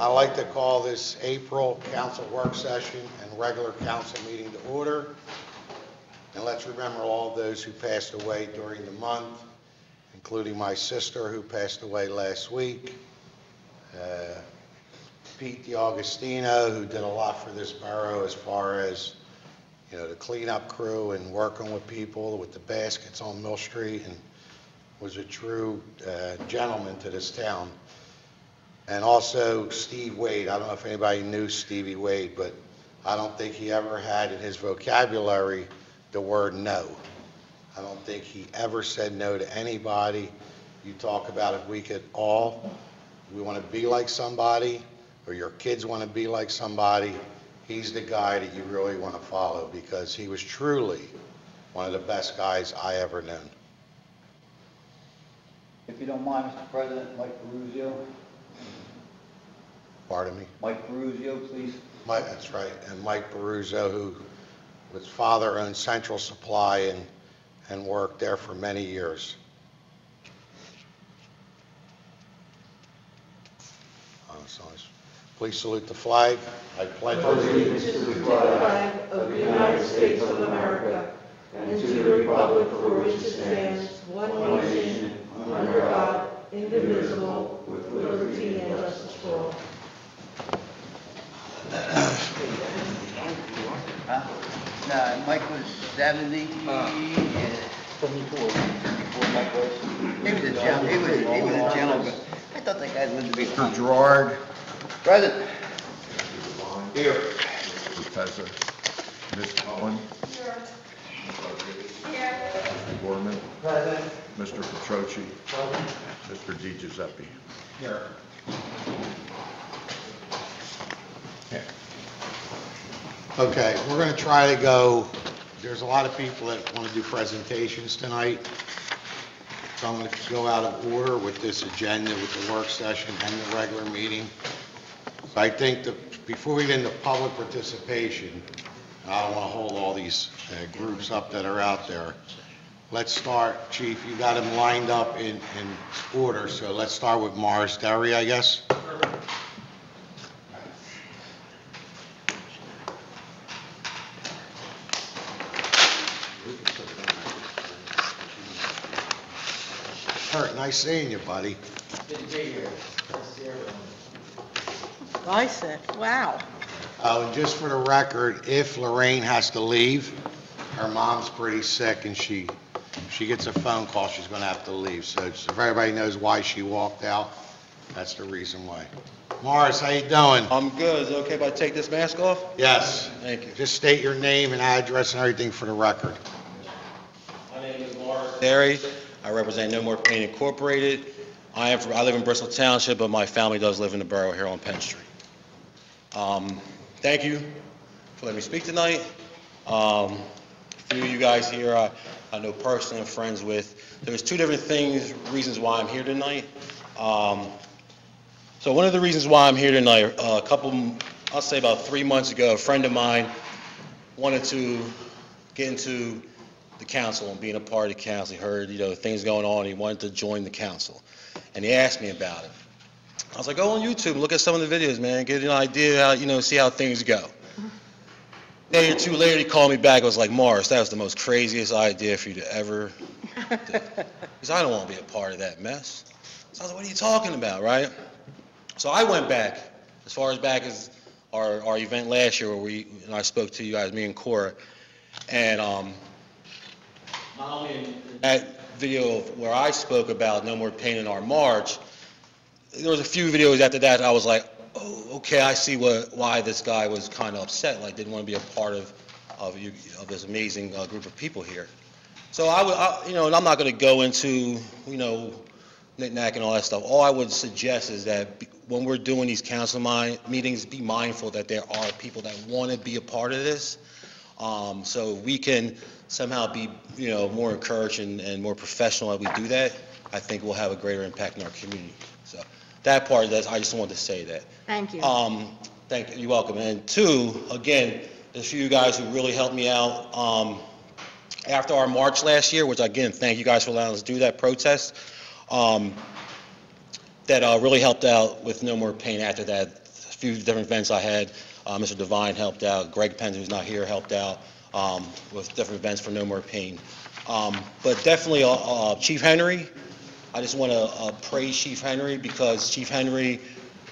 I'd like to call this April council work session and regular council meeting to order. And let's remember all those who passed away during the month, including my sister who passed away last week, uh, Pete DiAugustino, who did a lot for this borough as far as, you know, the cleanup crew and working with people with the baskets on Mill Street, and was a true uh, gentleman to this town. And also Steve Wade. I don't know if anybody knew Stevie Wade, but I don't think he ever had in his vocabulary the word no. I don't think he ever said no to anybody. You talk about if we could all, we want to be like somebody, or your kids want to be like somebody, he's the guy that you really want to follow because he was truly one of the best guys I ever known. If you don't mind, Mr. President, Mike Peruzio. Pardon me? Mike Peruzio, please. Mike, that's right, and Mike Baruzzo, who, his father owned Central Supply and, and worked there for many years. Uh, so it's- Please salute the flag. I pledge allegiance allegiance to the flag of the United States of America and to the republic for which it stands, one nation, under God, indivisible, with liberty and justice for all. Huh? No, Mike was 70, yeah. 74. 74, Mike was. He was a gen, he was, he was a gentleman. I thought that guy lived to be. Mr. Gerard. Present. Here. Professor, Ms. Cohen. Mr. Gorman. Mr. Petroci. Mr. Di Giuseppe. Here. Okay, we're going to try to go, there's a lot of people that want to do presentations tonight, so I'm going to go out of order with this agenda, with the work session and the regular meeting. I think that before we get into public participation, I don't want to hold all these uh, groups up that are out there. Let's start, Chief, you got them lined up in, in order, so let's start with Morris Derry, I guess. Kurt, nice seeing you, buddy. Good to be here. Nice to see I said, wow. Oh, and just for the record, if Lorraine has to leave, her mom's pretty sick and she, she gets a phone call, she's gonna have to leave. So so if everybody knows why she walked out, that's the reason why. Morris, how you doing? I'm good. Is it okay if I take this mask off? Yes. Thank you. Just state your name and address and everything for the record. My name is Morris Derry. I represent No More Pain Incorporated. I am from, I live in Bristol Township, but my family does live in the borough here on Penn Street. Um, Thank you for letting me speak tonight. Um, A few of you guys here, I I know personally and friends with. There's two different things, reasons why I'm here tonight. Um, So one of the reasons why I'm here tonight, a couple, I'll say about three months ago, a friend of mine wanted to get into the council and being a part of the council. He heard, you know, things going on, he wanted to join the council. And he asked me about it. I was like, go on YouTube, look at some of the videos, man, get an idea, how, you know, see how things go. Day or two later, he called me back, I was like, Morris, that was the most craziest idea for you to ever do. Because I don't want to be a part of that mess. So I was like, what are you talking about, right? So I went back, as far as back as our, our event last year where we, and I spoke to you guys, me and Cora, and, um, not only in that video of where I spoke about no more pain in our march, there was a few videos after that, I was like, oh, okay, I see what, why this guy was kind of upset, like, didn't want to be a part of, of you, of this amazing, uh, group of people here. So I would, I- you know, and I'm not going to go into, you know, knick-knack and all that stuff. All I would suggest is that when we're doing these council meetings, be mindful that there are people that want to be a part of this. Um, So we can somehow be, you know, more encouraged and, and more professional as we do that, I think we'll have a greater impact in our community. So that part, that's, I just wanted to say that. Thank you. Um, thank, you. you're welcome. And two, again, there's a few guys who really helped me out, um, after our march last year, which again, thank you guys for allowing us to do that protest. Um, that uh, really helped out with No More Pain after that. A few different events I had, uh, Mr. Devine helped out, Greg Penn, who's not here, helped out um, with different events for No More Pain. Um, But definitely uh, uh, Chief Henry, I just want to praise Chief Henry because Chief Henry,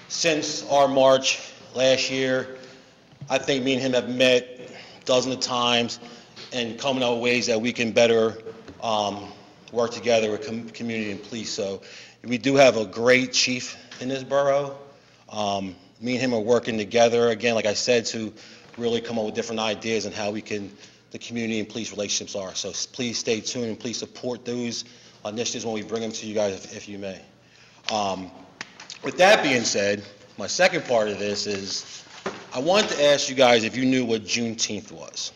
since our march last year, I think me and him have met dozens of times and coming up with ways that we can better um, work together with com- community and police. So we do have a great chief in this borough. Um, Me and him are working together, again, like I said, to really come up with different ideas and how we can, the community and police relationships are. So please stay tuned and please support those initiatives when we bring them to you guys, if- if you may. Um, With that being said, my second part of this is, I wanted to ask you guys if you knew what Juneteenth was.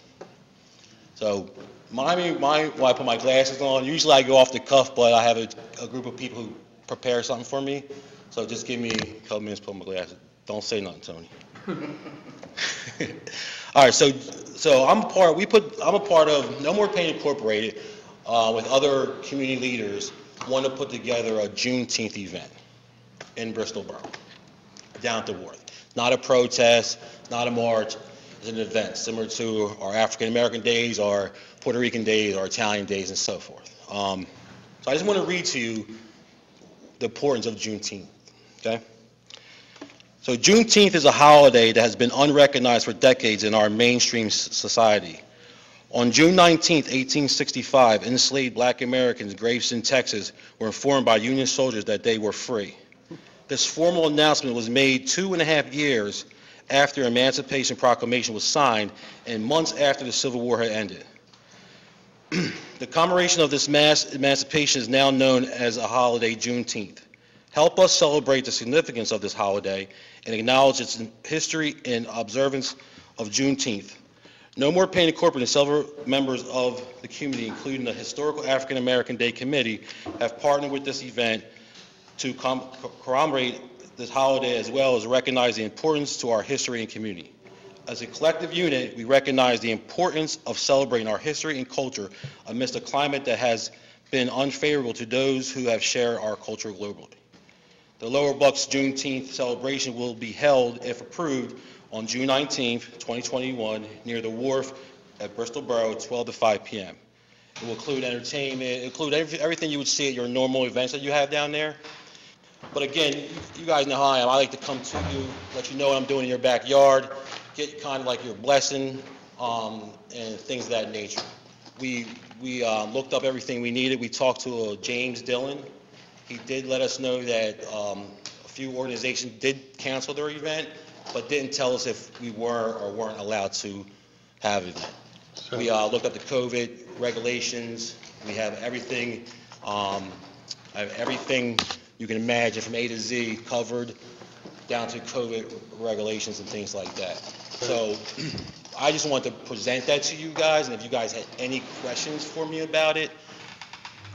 So, me, mind while I put my glasses on, usually I go off the cuff, but I have a, a group of people who prepare something for me, so just give me a couple minutes put my glasses. Don't say nothing, Tony. All right, so, so I'm part, we put, I'm a part of No More Pain Incorporated, uh, with other community leaders, want to put together a Juneteenth event in Bristol Borough, down to Worth. Not a protest, not a march, it's an event similar to our African-American days, our Puerto Rican days, our Italian days, and so forth. Um, So I just want to read to you the importance of Juneteenth, okay? So Juneteenth is a holiday that has been unrecognized for decades in our mainstream society. On June 19, 1865, enslaved black Americans graves in Texas, were informed by Union soldiers that they were free. This formal announcement was made two and a half years after Emancipation Proclamation was signed and months after the Civil War had ended. The commemoration of this mass emancipation is now known as a holiday Juneteenth. Help us celebrate the significance of this holiday and acknowledge its history and observance of Juneteenth. No More Pain Incorporated several members of the community, including the Historical African American Day Committee, have partnered with this event to com- commemorate this holiday as well as recognize the importance to our history and community. As a collective unit, we recognize the importance of celebrating our history and culture amidst a climate that has been unfavorable to those who have shared our culture globally. The Lower Bucks Juneteenth celebration will be held, if approved, on June 19, 2021, near the wharf at Bristol Borough, 12 to 5 p.m. It will include entertainment, include every- everything you would see at your normal events that you have down there. But again, you- you guys know how I am. I like to come to you, let you know what I'm doing in your backyard, get kind of like your blessing, um, and things of that nature. We, we uh, looked up everything we needed. We talked to uh, James Dillon. He did let us know that um, a few organizations did cancel their event, but didn't tell us if we were or weren't allowed to have an event. We uh, looked up the COVID regulations. We have everything, um, I have everything you can imagine from A to Z covered, down to COVID regulations and things like that. So I just want to present that to you guys, and if you guys had any questions for me about it,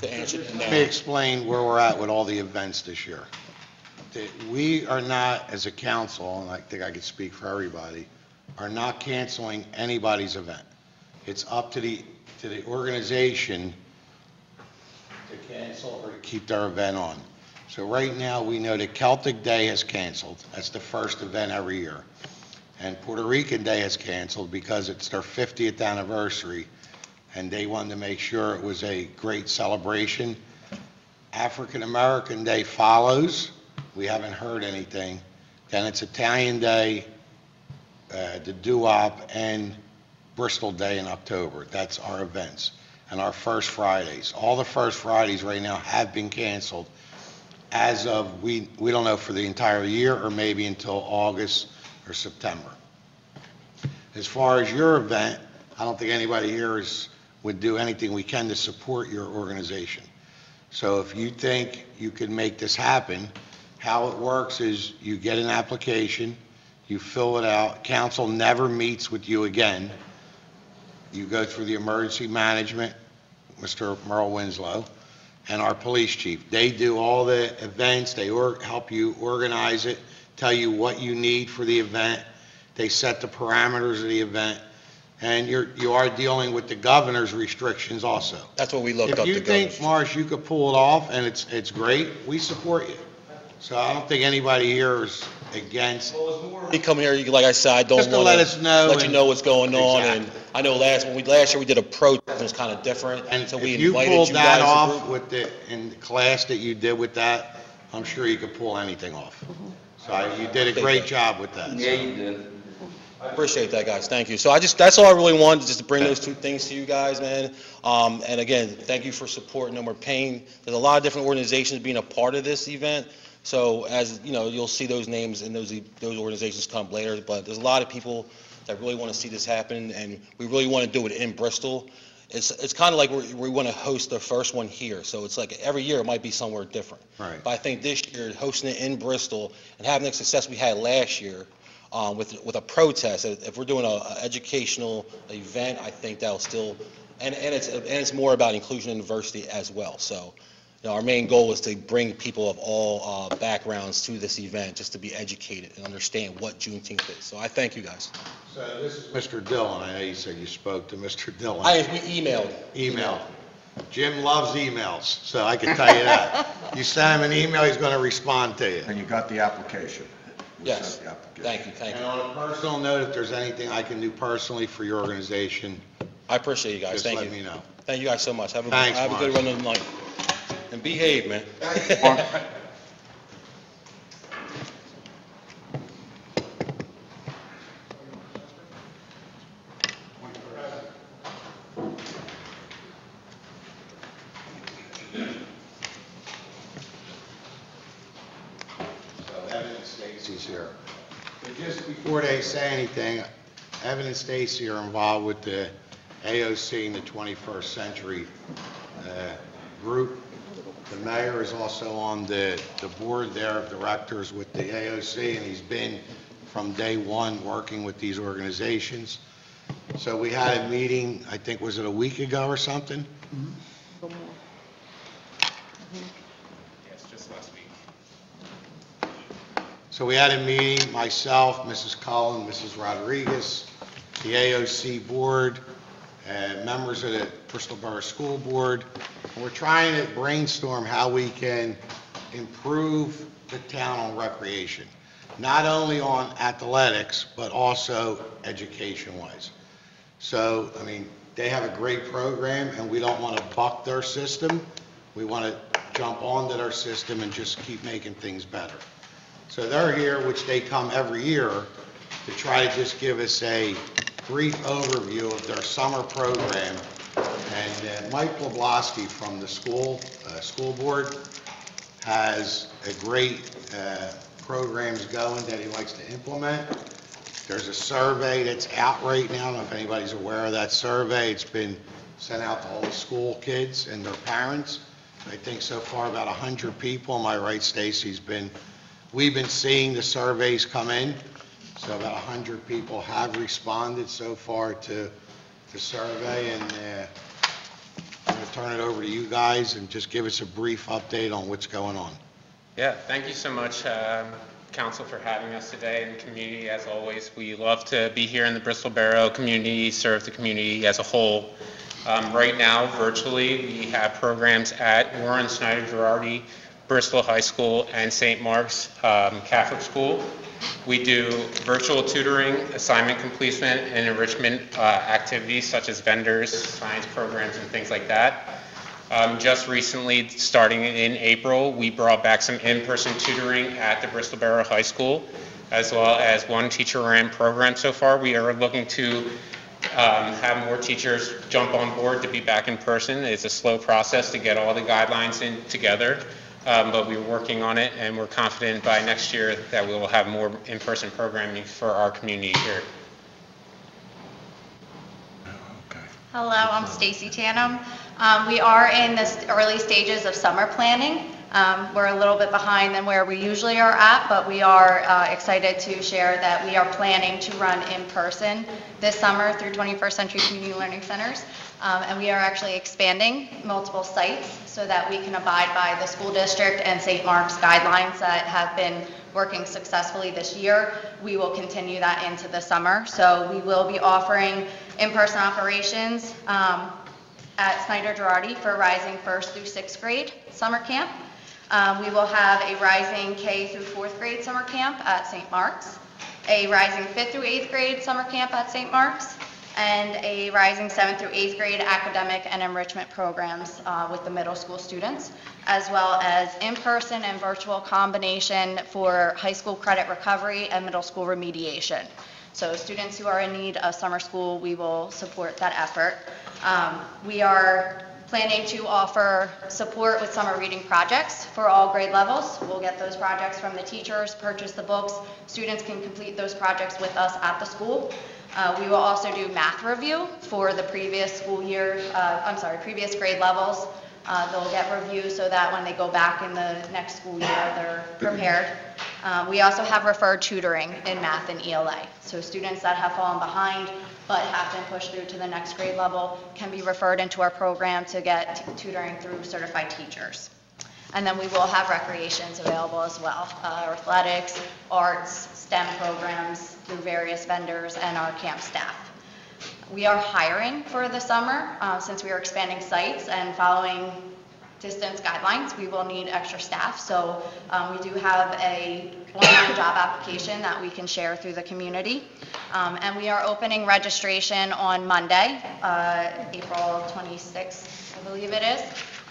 to answer Let me explain where we're at with all the events this year. We are not, as a council, and I think I could speak for everybody, are not canceling anybody's event. It's up to the, to the organization to cancel or to keep their event on. So right now, we know that Celtic Day has canceled. That's the first event every year. And Puerto Rican Day has canceled because it's their 50th anniversary, and they wanted to make sure it was a great celebration. African American Day follows. We haven't heard anything. Then it's Italian Day, uh, the Doo-Wop, and Bristol Day in October. That's our events. And our First Fridays. All the First Fridays right now have been canceled as of, we, we don't know for the entire year, or maybe until August or September. As far as your event, I don't think anybody here is, would do anything we can to support your organization. So if you think you can make this happen, how it works is you get an application, you fill it out, council never meets with you again. You go through the emergency management, Mr. Merle Winslow, and our police chief. They do all the events, they help you organize it, tell you what you need for the event, they set the parameters of the event, and you're, you are dealing with the governor's restrictions also. That's what we looked up If to you go. think, Marsh, you could pull it off and it's, it's great, we support you. So I don't think anybody here is against, You come here, you- like I said, I don't want Just to let us know Let you and- know what's going on, and Exactly. I know last, when we, last year we did a protest, it was kind of different, and so we if you invited pulled you that guys. off to group. with the, in the class that you did with that, I'm sure you could pull anything off. So you did a great job with that. Yeah, you did. I Appreciate that, guys, thank you. So I just, that's all I really wanted, just to bring those two things to you guys, man. Um, and again, thank you for supporting No More Pain. There's a lot of different organizations being a part of this event, so as, you know, you'll see those names and those, those organizations come later, but there's a lot of people that really want to see this happen, and we really want to do it in Bristol. It's, it's kind of like we, we want to host the first one here, so it's like every year it might be somewhere different. Right. But I think this year, hosting it in Bristol and having the success we had last year um, with, with a protest, if if we're doing a a educational event, I think that'll still, and, and it's, and it's more about inclusion and diversity as well. So, you know, our main goal is to bring people of all uh, backgrounds to this event, just to be educated and understand what Juneteenth is. So I thank you guys. So this is Mr. Dillon, I know you said you spoke to Mr. Dillon. I, we emailed. Email. Jim loves emails, so I can tell you that. You send him an email, he's going to respond to you. And you got the application? We Yes, sent the application. thank you, thank And you. on a personal note, if there's anything I can do personally for your organization, I appreciate you guys, just thank let me you. know. Thank you guys so much. Have a, Thanks, have a good Mark. run of the night. And behave, man. So Evan and Stacy's here. But just before they say anything, Evan and Stacy are involved with the AOC in the 21st Century uh, group. The mayor is also on the, the board there of directors with the AOC, and he's been from day one working with these organizations. So we had a meeting, I think, was it a week ago or something? Yes, just last week. So we had a meeting, myself, Mrs. Cullen, Mrs. Rodriguez, the AOC Board, uh, members of the Bristol Borough School Board. And We're trying to brainstorm how we can improve the town on recreation, not only on athletics, but also education-wise. So, I mean, they have a great program, and we don't want to buck their system. We want to jump onto their system and just keep making things better. So they're here, which they come every year, to try to just give us a brief overview of their summer program. And uh, Mike Plablasky from the school, uh, school board, has a great uh, programs going that he likes to implement. There's a survey that's out right now, I don't know if anybody's aware of that survey. It's been sent out to all the school kids and their parents. I think so far about 100 people, am I right, Stacy's been, we've been seeing the surveys come in, so about 100 people have responded so far to the survey, and uh, I'm going to turn it over to you guys and just give us a brief update on what's going on. Yeah, thank you so much, um, council, for having us today and community. As always, we love to be here in the Bristol Borough community, serve the community as a whole. Um, Right now, virtually, we have programs at Warren Snyder Girardi, Bristol High School, and St. Mark's um, Catholic School. We do virtual tutoring, assignment completion, and enrichment uh, activities such as vendors, science programs, and things like that. Um, Just recently, starting in April, we brought back some in-person tutoring at the Bristol Borough High School, as well as one teacher-ran program so far. We are looking to um, have more teachers jump on board to be back in person. It's a slow process to get all the guidelines in together, um, but we're working on it, and we're confident by next year that we will have more in-person programming for our community here. Hello, I'm Stacy Tanum. Um, We are in the early stages of summer planning. Um, We're a little bit behind than where we usually are at, but we are uh, excited to share that we are planning to run in person this summer through 21st Century Community Learning Centers. Um, And we are actually expanding multiple sites so that we can abide by the school district and St. Mark's guidelines that have been working successfully this year. We will continue that into the summer. So we will be offering in-person operations um, at Snyder Girardi for rising first through sixth grade summer camp. Um, We will have a rising K through fourth grade summer camp at St. Mark's, a rising fifth through eighth grade summer camp at St. Mark's, and a rising seventh through eighth grade academic and enrichment programs uh, with the middle school students, as well as in-person and virtual combination for high school credit recovery and middle school remediation. So students who are in need of summer school, we will support that effort. Um, We are planning to offer support with summer reading projects for all grade levels. We'll get those projects from the teachers, purchase the books. Students can complete those projects with us at the school. Uh, We will also do math review for the previous school year, uh, I'm sorry, previous grade levels. Uh, They'll get review so that when they go back in the next school year, they're prepared. Uh, We also have referred tutoring in math and ELA. So students that have fallen behind but have been pushed through to the next grade level can be referred into our program to get tutoring through certified teachers. And then we will have recreations available as well, uh, athletics, arts, STEM programs through various vendors and our camp staff. We are hiring for the summer, uh, since we are expanding sites and following distance guidelines, we will need extra staff. So um, we do have a online job application that we can share through the community. Um, And we are opening registration on Monday, uh, April 26th, I believe it is.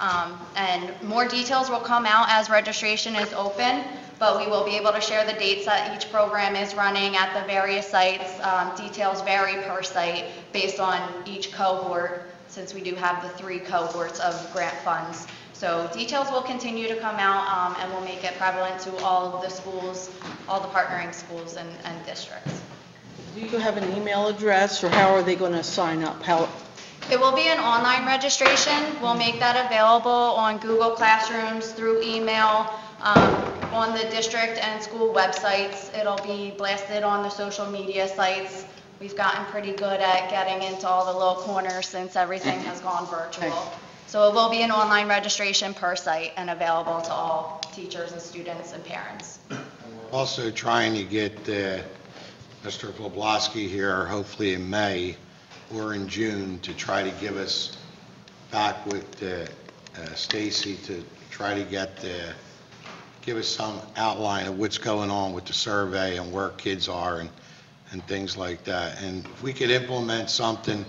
Um, And more details will come out as registration is open, but we will be able to share the dates that each program is running at the various sites. Um, Details vary per site based on each cohort, since we do have the three cohorts of grant funds. So details will continue to come out, um, and we'll make it prevalent to all of the schools, all the partnering schools and and districts. Do you have an email address, or how are they going to sign up? How, It will be an online registration. We'll make that available on Google Classrooms, through email, um, on the district and school websites. It'll be blasted on the social media sites. We've gotten pretty good at getting into all the little corners since everything has gone virtual. So it will be an online registration per site and available to all teachers and students and parents. Also trying to get uh, Mr. Poblaski here, hopefully in May or in June, to try to give us back with uh, uh, Stacy to try to get, uh, give us some outline of what's going on with the survey and where kids are and, and things like that. And if we could implement something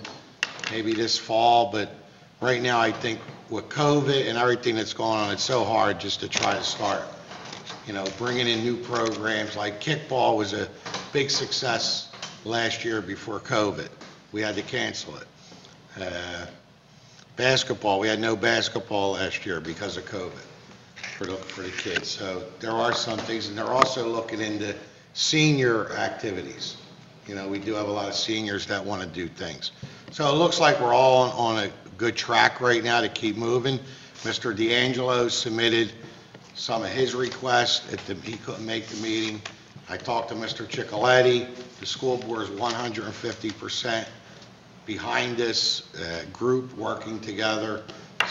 maybe this fall, but right now, I think with COVID and everything that's going on, it's so hard just to try to start you know, bringing in new programs, like kickball was a big success last year before COVID. We had to cancel it. Uh, Basketball, we had no basketball last year because of COVID for the, for the kids. So there are some things, and they're also looking into senior activities. You know, we do have a lot of seniors that want to do things. So it looks like we're all on, on a good track right now to keep moving. Mr. D'Angelo submitted some of his requests, at the- he couldn't make the meeting. I talked to Mr. Chicoletti, the school board is 150% behind this uh, group, working together.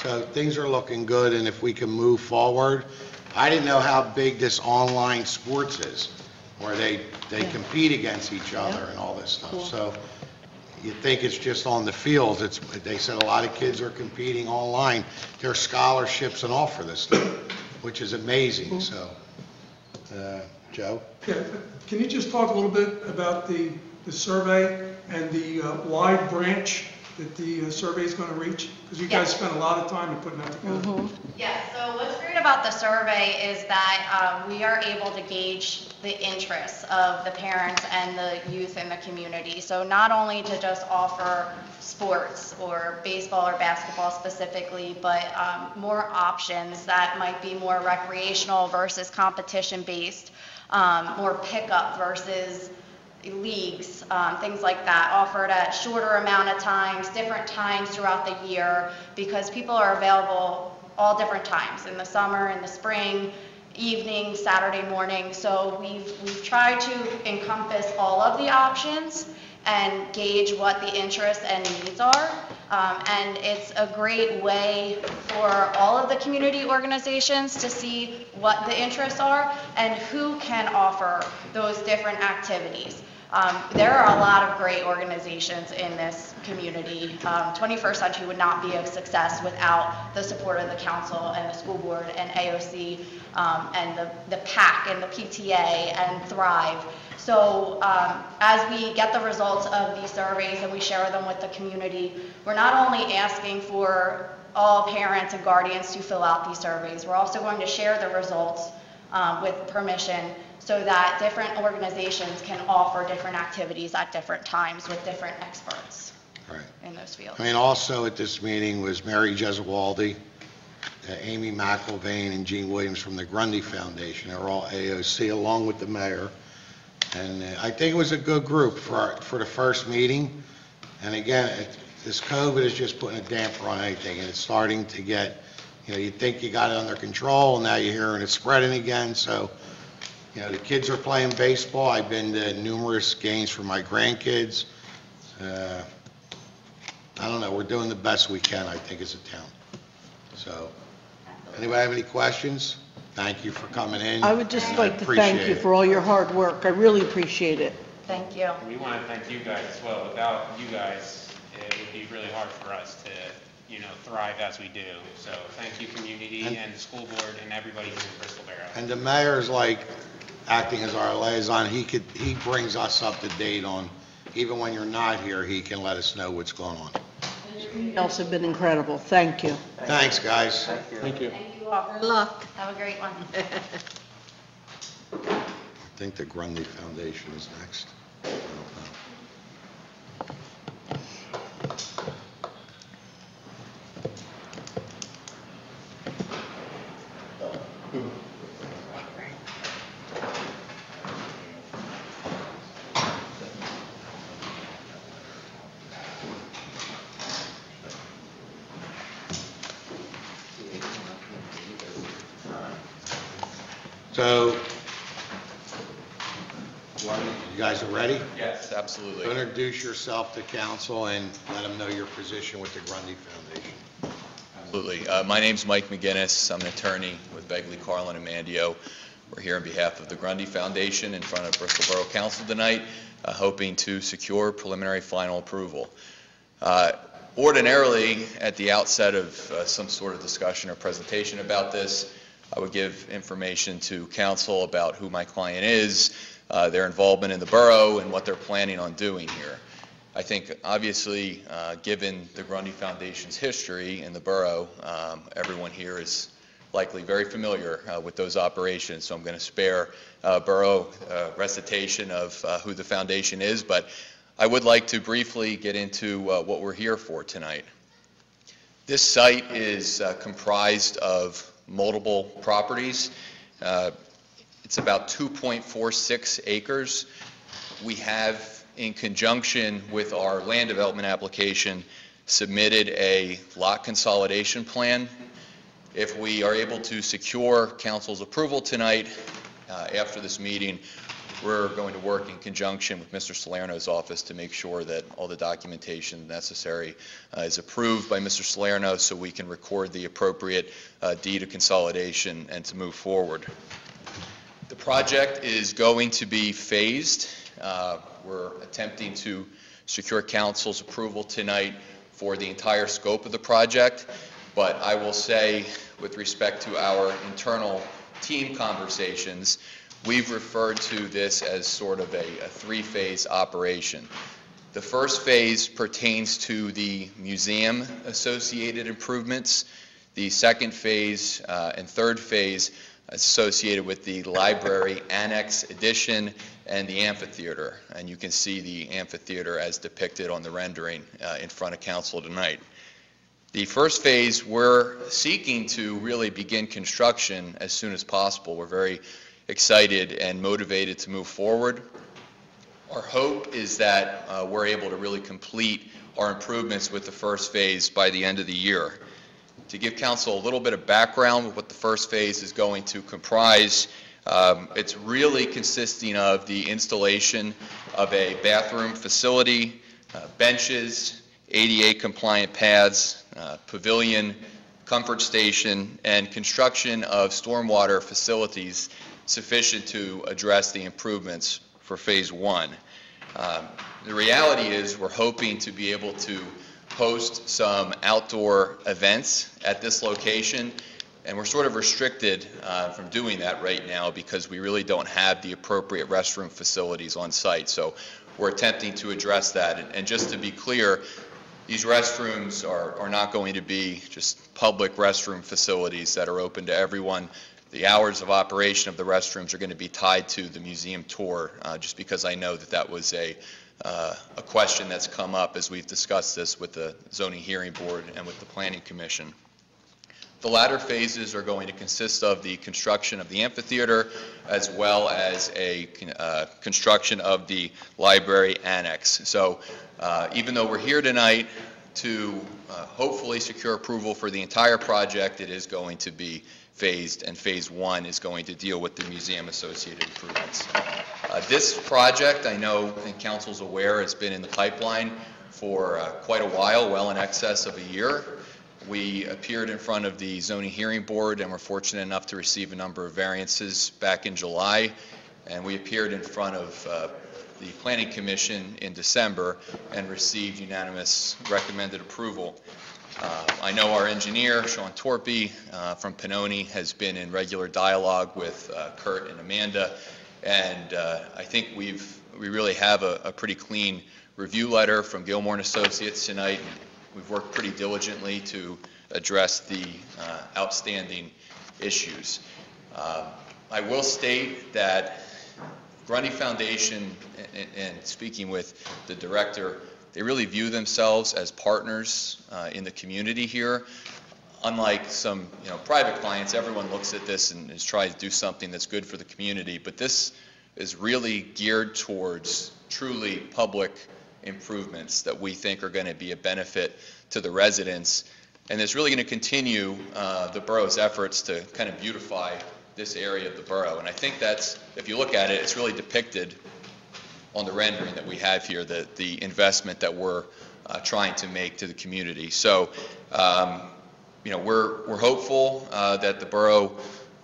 So things are looking good, and if we can move forward, I didn't know how big this online sports is, where they, they compete against each other and all this Cool. stuff. So you think it's just on the fields. it's, they said a lot of kids are competing online. There are scholarships and all for this stuff, which is amazing, so. uh, Joe? Yeah, Can you just talk a little bit about the, the survey and the uh, wide branch that the uh, survey is going to reach? Because you guys Yes. spent a lot of time in putting that together. Yeah, so what's great about the survey is that um, we are able to gauge the interests of the parents and the youth in the community. So not only to just offer sports or baseball or basketball specifically, but um, more options that might be more recreational versus competition-based, um, more pickup versus leagues, um, things like that, offered at shorter amount of times, different times throughout the year, because people are available all different times, in the summer, in the spring, evening, Saturday morning. So we've, we've tried to encompass all of the options and gauge what the interests and needs are. Um, And it's a great way for all of the community organizations to see what the interests are and who can offer those different activities. Um, There are a lot of great organizations in this community. Um, 21st Century would not be a success without the support of the council and the school board and AOC um, and the the PAC and the PTA and Thrive. So um, as we get the results of these surveys and we share them with the community, we're not only asking for all parents and guardians to fill out these surveys, we're also going to share the results um, with permission so that different organizations can offer different activities at different times with different experts Right. in those fields. I mean, also at this meeting was Mary Jesualdi, uh, Amy McIlvain, and Gene Williams from the Grundy Foundation. They're all AOC, along with the mayor. And uh, I think it was a good group for, our- for the first meeting. And again, it- this COVID is just putting a damper on anything, and it's starting to get, you know, you think you got it under control, and now you're hearing it's spreading again, so, you know, the kids are playing baseball. I've been to numerous games for my grandkids. Uh, I don't know, we're doing the best we can, I think, as a town. So, anybody have any questions? Thank you for coming in. I would just and like to thank appreciate you it. for all your hard work. I really appreciate it. Thank you. We want to thank you guys as well. Without you guys, it would be really hard for us to, you know, thrive as we do. So thank you, community And- and the school board and everybody here in Bristol Borough. And the mayor is like acting as our liaison, he could, he brings us up to date on, even when you're not here, he can let us know what's going on. You else have been incredible. Thank you. Thanks, guys. Thank you. Thank you all. Good luck. Have a great one. I think the Grundy Foundation is next. I don't know. So, you guys are ready? Yes, absolutely. Introduce yourself to council and let them know your position with the Grundy Foundation. Absolutely. Uh, My name's Mike McGinnis. I'm an attorney with Begley, Carlin, and Mandio. We're here on behalf of the Grundy Foundation in front of Bristol Borough Council tonight, uh, hoping to secure preliminary final approval. Uh, Ordinarily, at the outset of uh, some sort of discussion or presentation about this, I would give information to council about who my client is, uh, their involvement in the borough, and what they're planning on doing here. I think, obviously, uh, given the Grundy Foundation's history in the borough, um, everyone here is likely very familiar uh, with those operations, so I'm going to spare uh, borough uh, recitation of uh, who the foundation is, but I would like to briefly get into what we're here for tonight. This site is comprised of multiple properties. It's about 2.46 acres. We have, in conjunction with our land development application, submitted a lot consolidation plan. If we are able to secure council's approval tonight, uh, after this meeting, we're going to work in conjunction with Mr. Salerno's office to make sure that all the documentation necessary uh, is approved by Mr. Salerno so we can record the appropriate uh, deed of consolidation and to move forward. The project is going to be phased. Uh, We're attempting to secure council's approval tonight for the entire scope of the project, but I will say, with respect to our internal team conversations, we've referred to this as sort of a a three-phase operation. The first phase pertains to the museum-associated improvements. The second phase uh, and third phase associated with the library annex addition and the amphitheater. And you can see the amphitheater as depicted on the rendering uh, in front of council tonight. The first phase, we're seeking to really begin construction as soon as possible. We're very excited and motivated to move forward. Our hope is that uh, we're able to really complete our improvements with the first phase by the end of the year. To give council a little bit of background with what the first phase is going to comprise, um, it's really consisting of the installation of a bathroom facility, uh, benches, ADA-compliant paths, uh, pavilion, comfort station, and construction of stormwater facilities sufficient to address the improvements for Phase 1. Um, The reality is, we're hoping to be able to host some outdoor events at this location, and we're sort of restricted uh, from doing that right now because we really don't have the appropriate restroom facilities on site. So we're attempting to address that. And- And just to be clear, these restrooms are, are not going to be just public restroom facilities that are open to everyone. The hours of operation of the restrooms are going to be tied to the museum tour, uh, just because I know that that was a, uh, a question that's come up as we've discussed this with the zoning hearing board and with the planning commission. The latter phases are going to consist of the construction of the amphitheater as well as a uh, construction of the library annex. So uh, even though we're here tonight to uh, hopefully secure approval for the entire project, it is going to be phased, and Phase 1 is going to deal with the museum-associated improvements. Uh, This project, I know, I think council's aware, has been in the pipeline for uh, quite a while, well in excess of a year. We appeared in front of the zoning hearing board and were fortunate enough to receive a number of variances back in July. And we appeared in front of uh, the planning commission in December and received unanimous recommended approval. Uh, I know our engineer, Sean Torpy, uh, from Pennoni, has been in regular dialogue with uh, Kurt and Amanda, and uh, I think we've, we really have a, a pretty clean review letter from Gilmore and Associates tonight. And we've worked pretty diligently to address the uh, outstanding issues. Uh, I will state that Grundy Foundation, and- and speaking with the director, they really view themselves as partners uh, in the community here. Unlike some, you know, private clients, everyone looks at this and is trying to do something that's good for the community, but this is really geared towards truly public improvements that we think are going to be a benefit to the residents, and it's really going to continue uh, the borough's efforts to kind of beautify this area of the borough. And I think that's, if you look at it, it's really depicted on the rendering that we have here, the, the investment that we're uh, trying to make to the community. So, um, you know, we're, we're hopeful uh, that the borough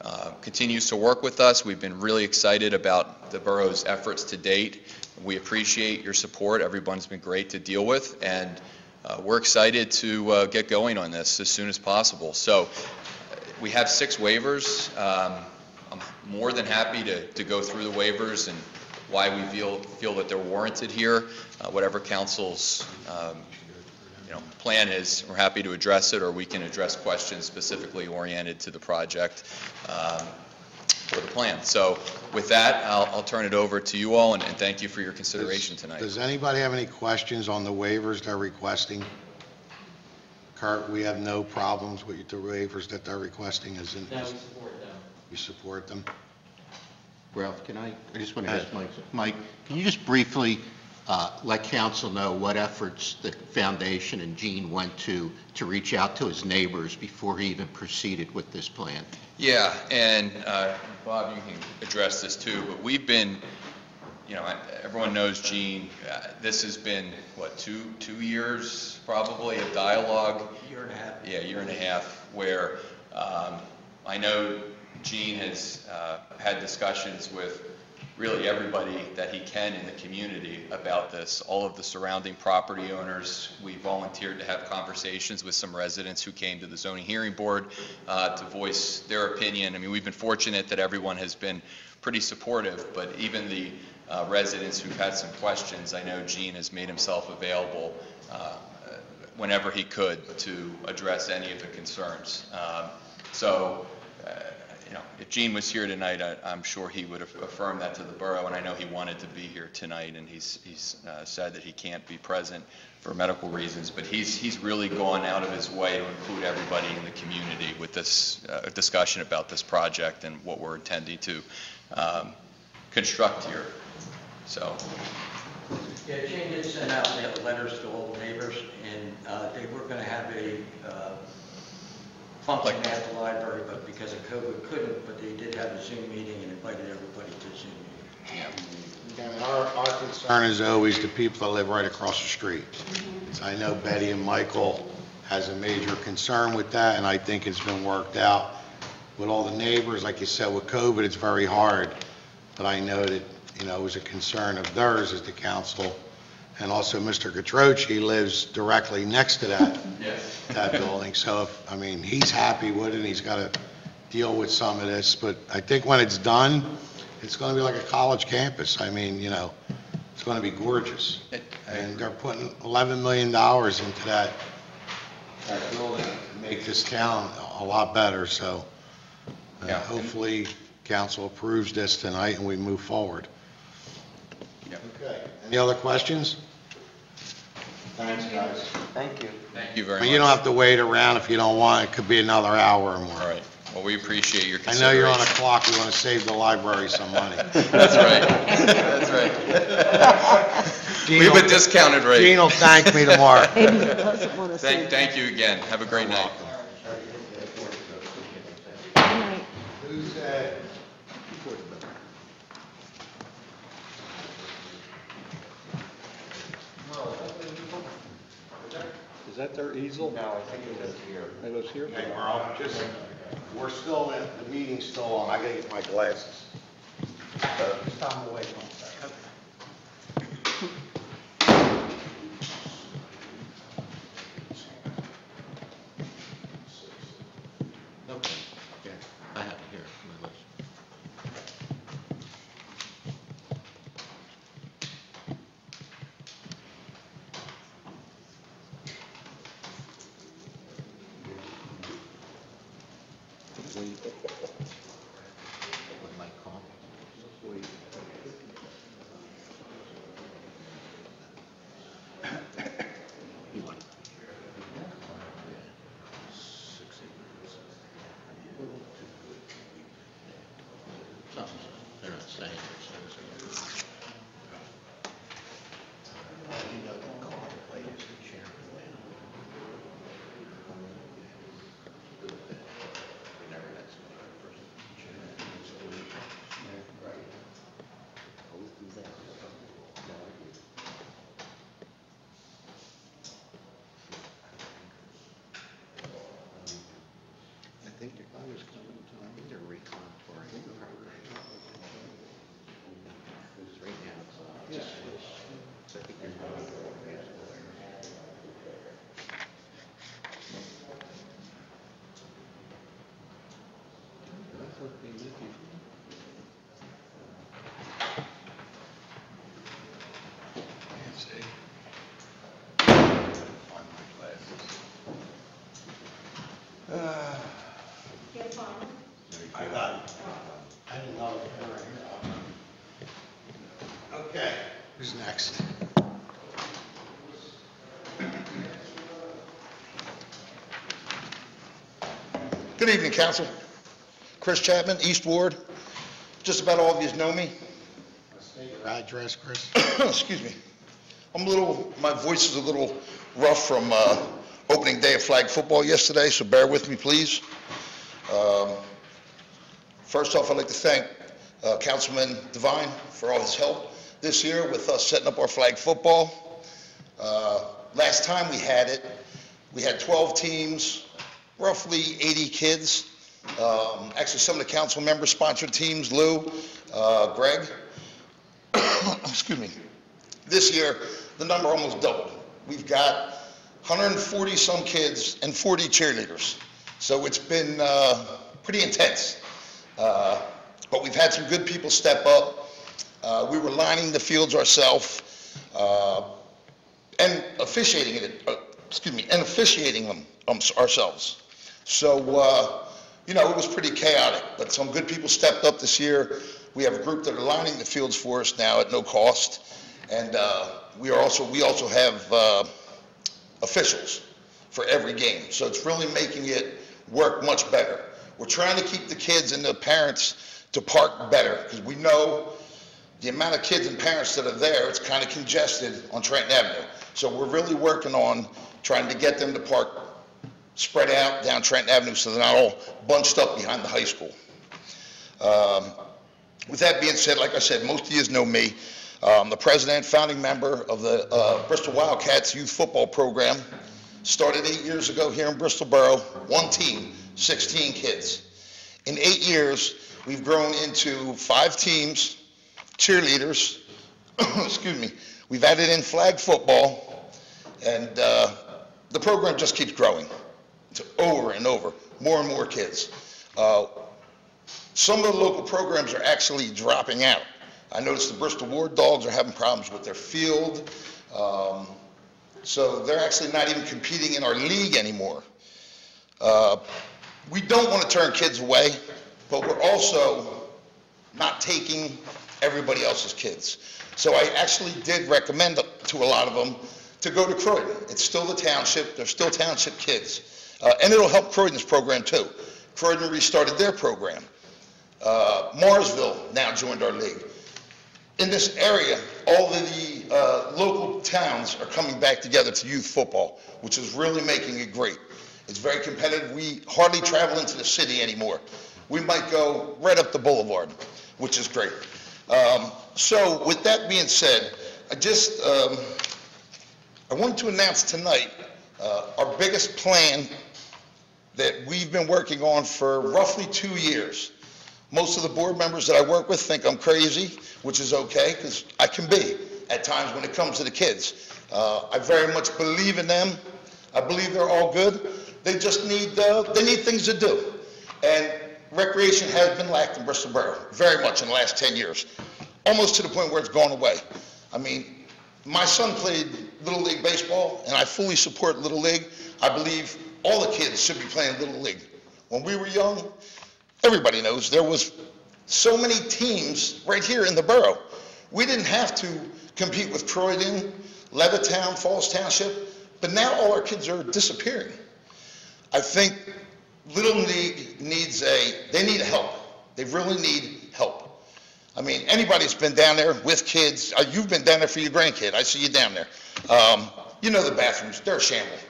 uh, continues to work with us. We've been really excited about the borough's efforts to date. We appreciate your support. Everyone's been great to deal with, and uh, we're excited to uh, get going on this as soon as possible. So, we have six waivers. Um, I'm more than happy to, to go through the waivers and why we feel, feel that they're warranted here. Uh, Whatever council's, um, you know, plan is, we're happy to address it, or we can address questions specifically oriented to the project um, for the plan. So with that, I'll, I'll turn it over to you all, and and thank you for your consideration tonight. Does anybody have any questions on the waivers they're requesting? Kurt, we have no problems with the waivers that they're requesting, is in... No, we support them. You support them? Ralph, can I, I just want to ask Mike, Mike, can you just briefly uh, let council know what efforts the foundation and Gene went to, to reach out to his neighbors before he even proceeded with this plan? Yeah, and uh, Bob, you can address this too, but we've been, you know, everyone knows Gene. Uh, This has been, what, two, two years probably of dialogue? Year and a half. Yeah, year and a half, where um, I know Gene has uh, had discussions with really everybody that he can in the community about this, all of the surrounding property owners. We volunteered to have conversations with some residents who came to the zoning hearing board uh, to voice their opinion. I mean, we've been fortunate that everyone has been pretty supportive, but even the uh, residents who've had some questions, I know Gene has made himself available uh, whenever he could to address any of the concerns. Um, So, uh, you know, if Gene was here tonight, I- I'm sure he would have affirmed that to the borough, and I know he wanted to be here tonight, and he's, he's uh, said that he can't be present for medical reasons, but he's, he's really gone out of his way to include everybody in the community with this uh, discussion about this project and what we're intending to um, construct here. So, Yeah, Gene did send out letters to all the neighbors, and uh, they were going to have a uh, function at the library, but because of COVID couldn't, but they did have a Zoom meeting and invited everybody to Zoom meeting. Again, our, our concern is always the people that live right across the street. Mm-hmm. So I know Betty and Michael has a major concern with that, and I think it's been worked out with all the neighbors. Like you said, with COVID, it's very hard, but I know that you know, it was a concern of theirs as the council. And also Mr. Gatrochi lives directly next to that, that building. So, if I mean, he's happy with it, and he's got to deal with some of this. But I think when it's done, it's going to be like a college campus. I mean, you know, it's going to be gorgeous. And they're putting $11 million into that, that building to make this town a lot better, so uh, Yeah. hopefully council approves this tonight and we move forward. Yeah. Okay. Any other questions? Thanks, guys. Thank you. Thank you very much. you don't have to wait around if you don't want, it could be another hour or more. All right. Well, we appreciate your I consideration. know you're on a clock, we want to save the library some money. That's right. That's right. Gene We've will- been discounted rate. Gene will thank me tomorrow. Thank, thank you again. Have a great night. Who's, uh, Is that their easel? No, I think it is here. It is here? Okay, Merle, just, we're still in, the meeting's still on, I gotta get my glasses. So, Stop away from a second. Okay, yeah, I have it here, on my list. With my call. You want- Six, eight, Something, they're not saying it, so. You know, the call plate is the chairman now. We never had somebody person. Right. Always do that. I think they're, I was coming to, I think they're recon for a program. Because right now it's, uh, just, so I think they're going for advanced lawyers. That's what they make you. Can't see. Find my glasses. Uh, I got it. I didn't know it was right here. Okay, who's next? Good evening, council. Chris Chapman, East Ward. Just about all of you know me. Address, Chris. Excuse me. I'm a little, my voice is a little rough from uh, opening day of flag football yesterday, so bear with me, please. Um, First off, I'd like to thank uh, Councilman Devine for all his help this year with us setting up our flag football. Uh, Last time we had it, we had 12 teams, roughly 80 kids. Um, Actually, some of the council members sponsored teams, Lou, uh, Greg. Excuse me. This year, the number almost doubled. We've got 140-some kids and 40 cheerleaders. So it's been uh, pretty intense. Uh, But we've had some good people step up. Uh, We were lining the fields ourselves and officiating it, uh, excuse me, and officiating them um, ourselves. So, uh, you know, it was pretty chaotic, but some good people stepped up this year. We have a group that are lining the fields for us now at no cost. And uh, we are also, we also have uh, officials for every game. So it's really making it work much better. We're trying to keep the kids and the parents to park better because we know the amount of kids and parents that are there, it's kind of congested on Trenton Avenue. So we're really working on trying to get them to park spread out down Trenton Avenue so they're not all bunched up behind the high school. Um, With that being said, like I said, most of you know me. I'm the president, founding member of the uh, Bristol Wildcats Youth Football Program. Started eight years ago here in Bristol Borough, one team, 16 kids. In eight years, we've grown into five teams, cheerleaders, excuse me, we've added in flag football, and uh, the program just keeps growing. Over and over, more and more kids. Uh, Some of the local programs are actually dropping out. I noticed the Bristol Ward Dogs are having problems with their field, um, so they're actually not even competing in our league anymore. Uh, We don't want to turn kids away, but we're also not taking everybody else's kids. So I actually did recommend to a lot of them to go to Croydon. It's still the township, they're still township kids. Uh, And it'll help Croydon's program too. Croydon restarted their program. Uh, Morrisville now joined our league. In this area, all of the uh, local towns are coming back together to youth football, which is really making it great. It's very competitive. We hardly travel into the city anymore. We might go right up the boulevard, which is great. Um, So with that being said, I just, um, I want to announce tonight uh, our biggest plan that we've been working on for roughly two years. Most of the board members that I work with think I'm crazy, which is okay, because I can be at times when it comes to the kids. Uh, I very much believe in them. I believe they're all good. They just need, uh, they need things to do. And recreation has been lacked in Bristol Borough, very much in the last 10 years, almost to the point where it's gone away. I mean, my son played Little League Baseball, and I fully support Little League. I believe all the kids should be playing Little League. When we were young, everybody knows, there was so many teams right here in the borough. We didn't have to compete with Croydon, Levittown, Falls Township, but now all our kids are disappearing. I think Little League needs a, they need help. They really need help. I mean, anybody's been down there with kids, uh, you've been down there for your grandkid, I see you down there. Um, You know the bathrooms, they're shambles.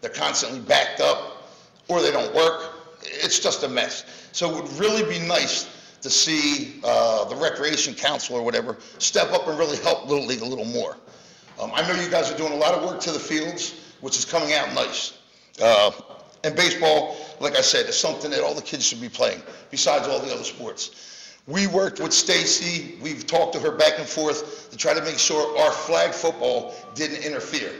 They're constantly backed up, or they don't work. It's just a mess. So it would really be nice to see uh, the Recreation Council or whatever step up and really help Little League a little more. Um, I know you guys are doing a lot of work to the fields, which is coming out nice. Uh, And baseball, like I said, is something that all the kids should be playing, besides all the other sports. We worked with Stacy, we've talked to her back and forth to try to make sure our flag football didn't interfere.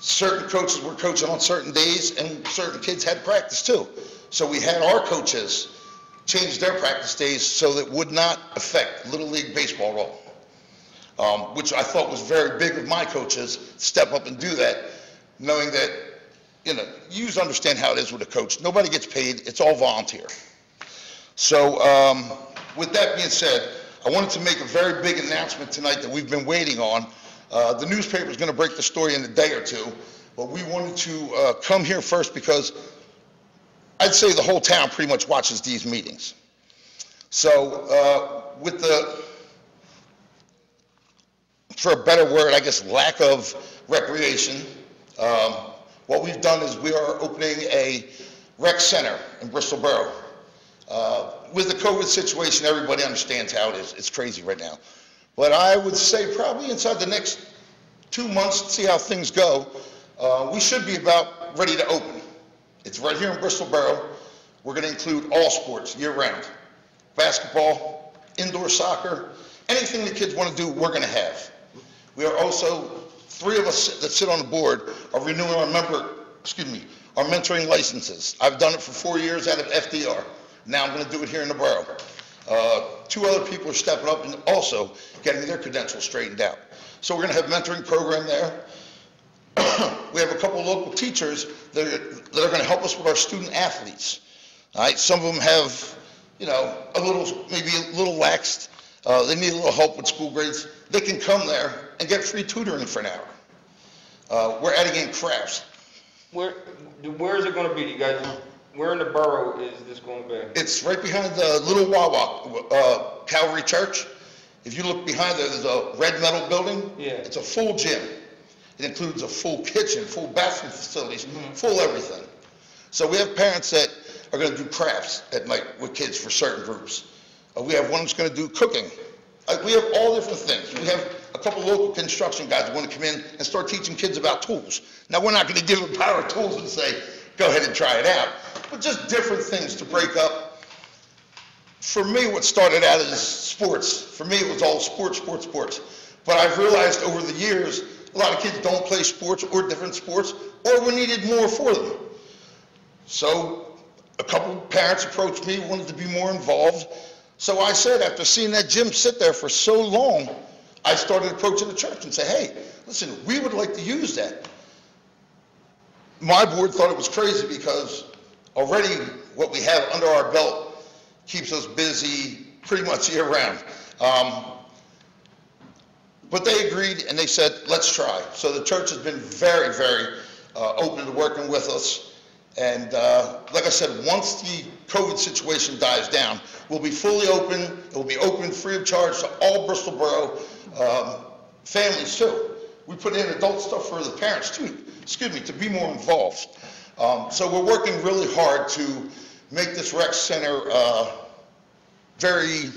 Certain coaches were coaching on certain days, and certain kids had practice too. So we had our coaches change their practice days so that would not affect Little League Baseball at all um, which I thought was very big of my coaches, to step up and do that, knowing that, you know, you understand how it is with a coach. Nobody gets paid, it's all volunteer. So um, with that being said, I wanted to make a very big announcement tonight that we've been waiting on. Uh, The is going to break the story in a day or two, but we wanted to uh, come here first because I'd say the whole town pretty much watches these meetings. So uh, with the, for a better word, I guess, lack of recreation. Um, What we've done is we are opening a rec center in Bristol Borough. Uh, With the COVID situation, everybody understands how it is. It's crazy right now. But I would say probably inside the next two months, see how things go, uh, we should be about ready to open. It's right here in Bristol Borough. We're going to include all sports year-round. Basketball, indoor soccer, anything the kids want to do, we're going to have. We are also, three of us that sit on the board are renewing our member, excuse me, our mentoring licenses. I've done it for four years out of FDR. Now I'm going to do it here in the borough. Uh, Two other people are stepping up and also getting their credentials straightened out. So we're going to have a mentoring program there. We have a couple local teachers that are, that are going to help us with our student athletes. All right, some of them have, you know, a little, maybe a little laxed, uh, they need a little help with school grades. They can come there and get free tutoring for an hour. Uh, we're adding in crafts. Where, where is it gonna be, you guys? Where in the borough is this gonna be? It's right behind the Little Wawa, uh, Calvary Church. If you look behind there, there's a red metal building. Yeah. It's a full gym. It includes a full kitchen, full bathroom facilities, full everything. So we have parents that are gonna do crafts at night with kids for certain groups. Uh, we have one that's gonna do cooking. Uh, we have all different things. We have a couple local construction guys that wanna come in and start teaching kids about tools. Now, we're not gonna give them power tools and say, go ahead and try it out, but just different things to break up for me, what started out as sports, for me, it was all sports, sports, sports. But I've realized over the years, a lot of kids don't play sports or different sports, or we needed more for them. So a couple parents approached me, wanted to be more involved. So I said, after seeing that gym sit there for so long, I started approaching the church and say, hey, listen, we would like to use that. My board thought it was crazy because already what we have under our belt keeps us busy pretty much year round. Um, but they agreed and they said, let's try. So the church has been very, very uh, open to working with us. And uh, like I said, once the COVID situation dies down, we'll be fully open. It will be open free of charge to all Bristol Borough um, families too. We put in adult stuff for the parents too, excuse me, to be more involved. Um, So we're working really hard to make this rec center uh, very,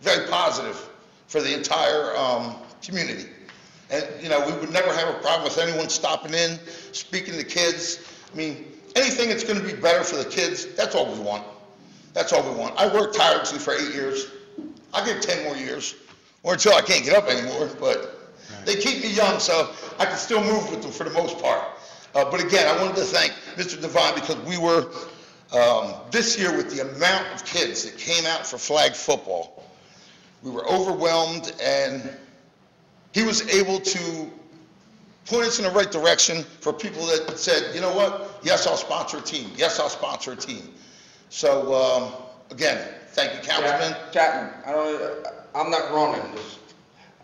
very positive for the entire um, community. And, you know, we would never have a problem with anyone stopping in, speaking to kids. I mean, anything that's going to be better for the kids, that's all we want. That's all we want. I worked tirelessly for eight years. I'll give 10 more years, or until I can't get up anymore, but they keep me young, so I can still move with them for the most part. Uh, But again, I wanted to thank Mr. Devine because we were, um, this year with the amount of kids that came out for flag football, we were overwhelmed, and he was able to point us in the right direction for people that said, you know what, yes, I'll sponsor a team, yes, I'll sponsor a team. So, um, again, thank you, Councilman. Chapman, I don't, I'm not running this,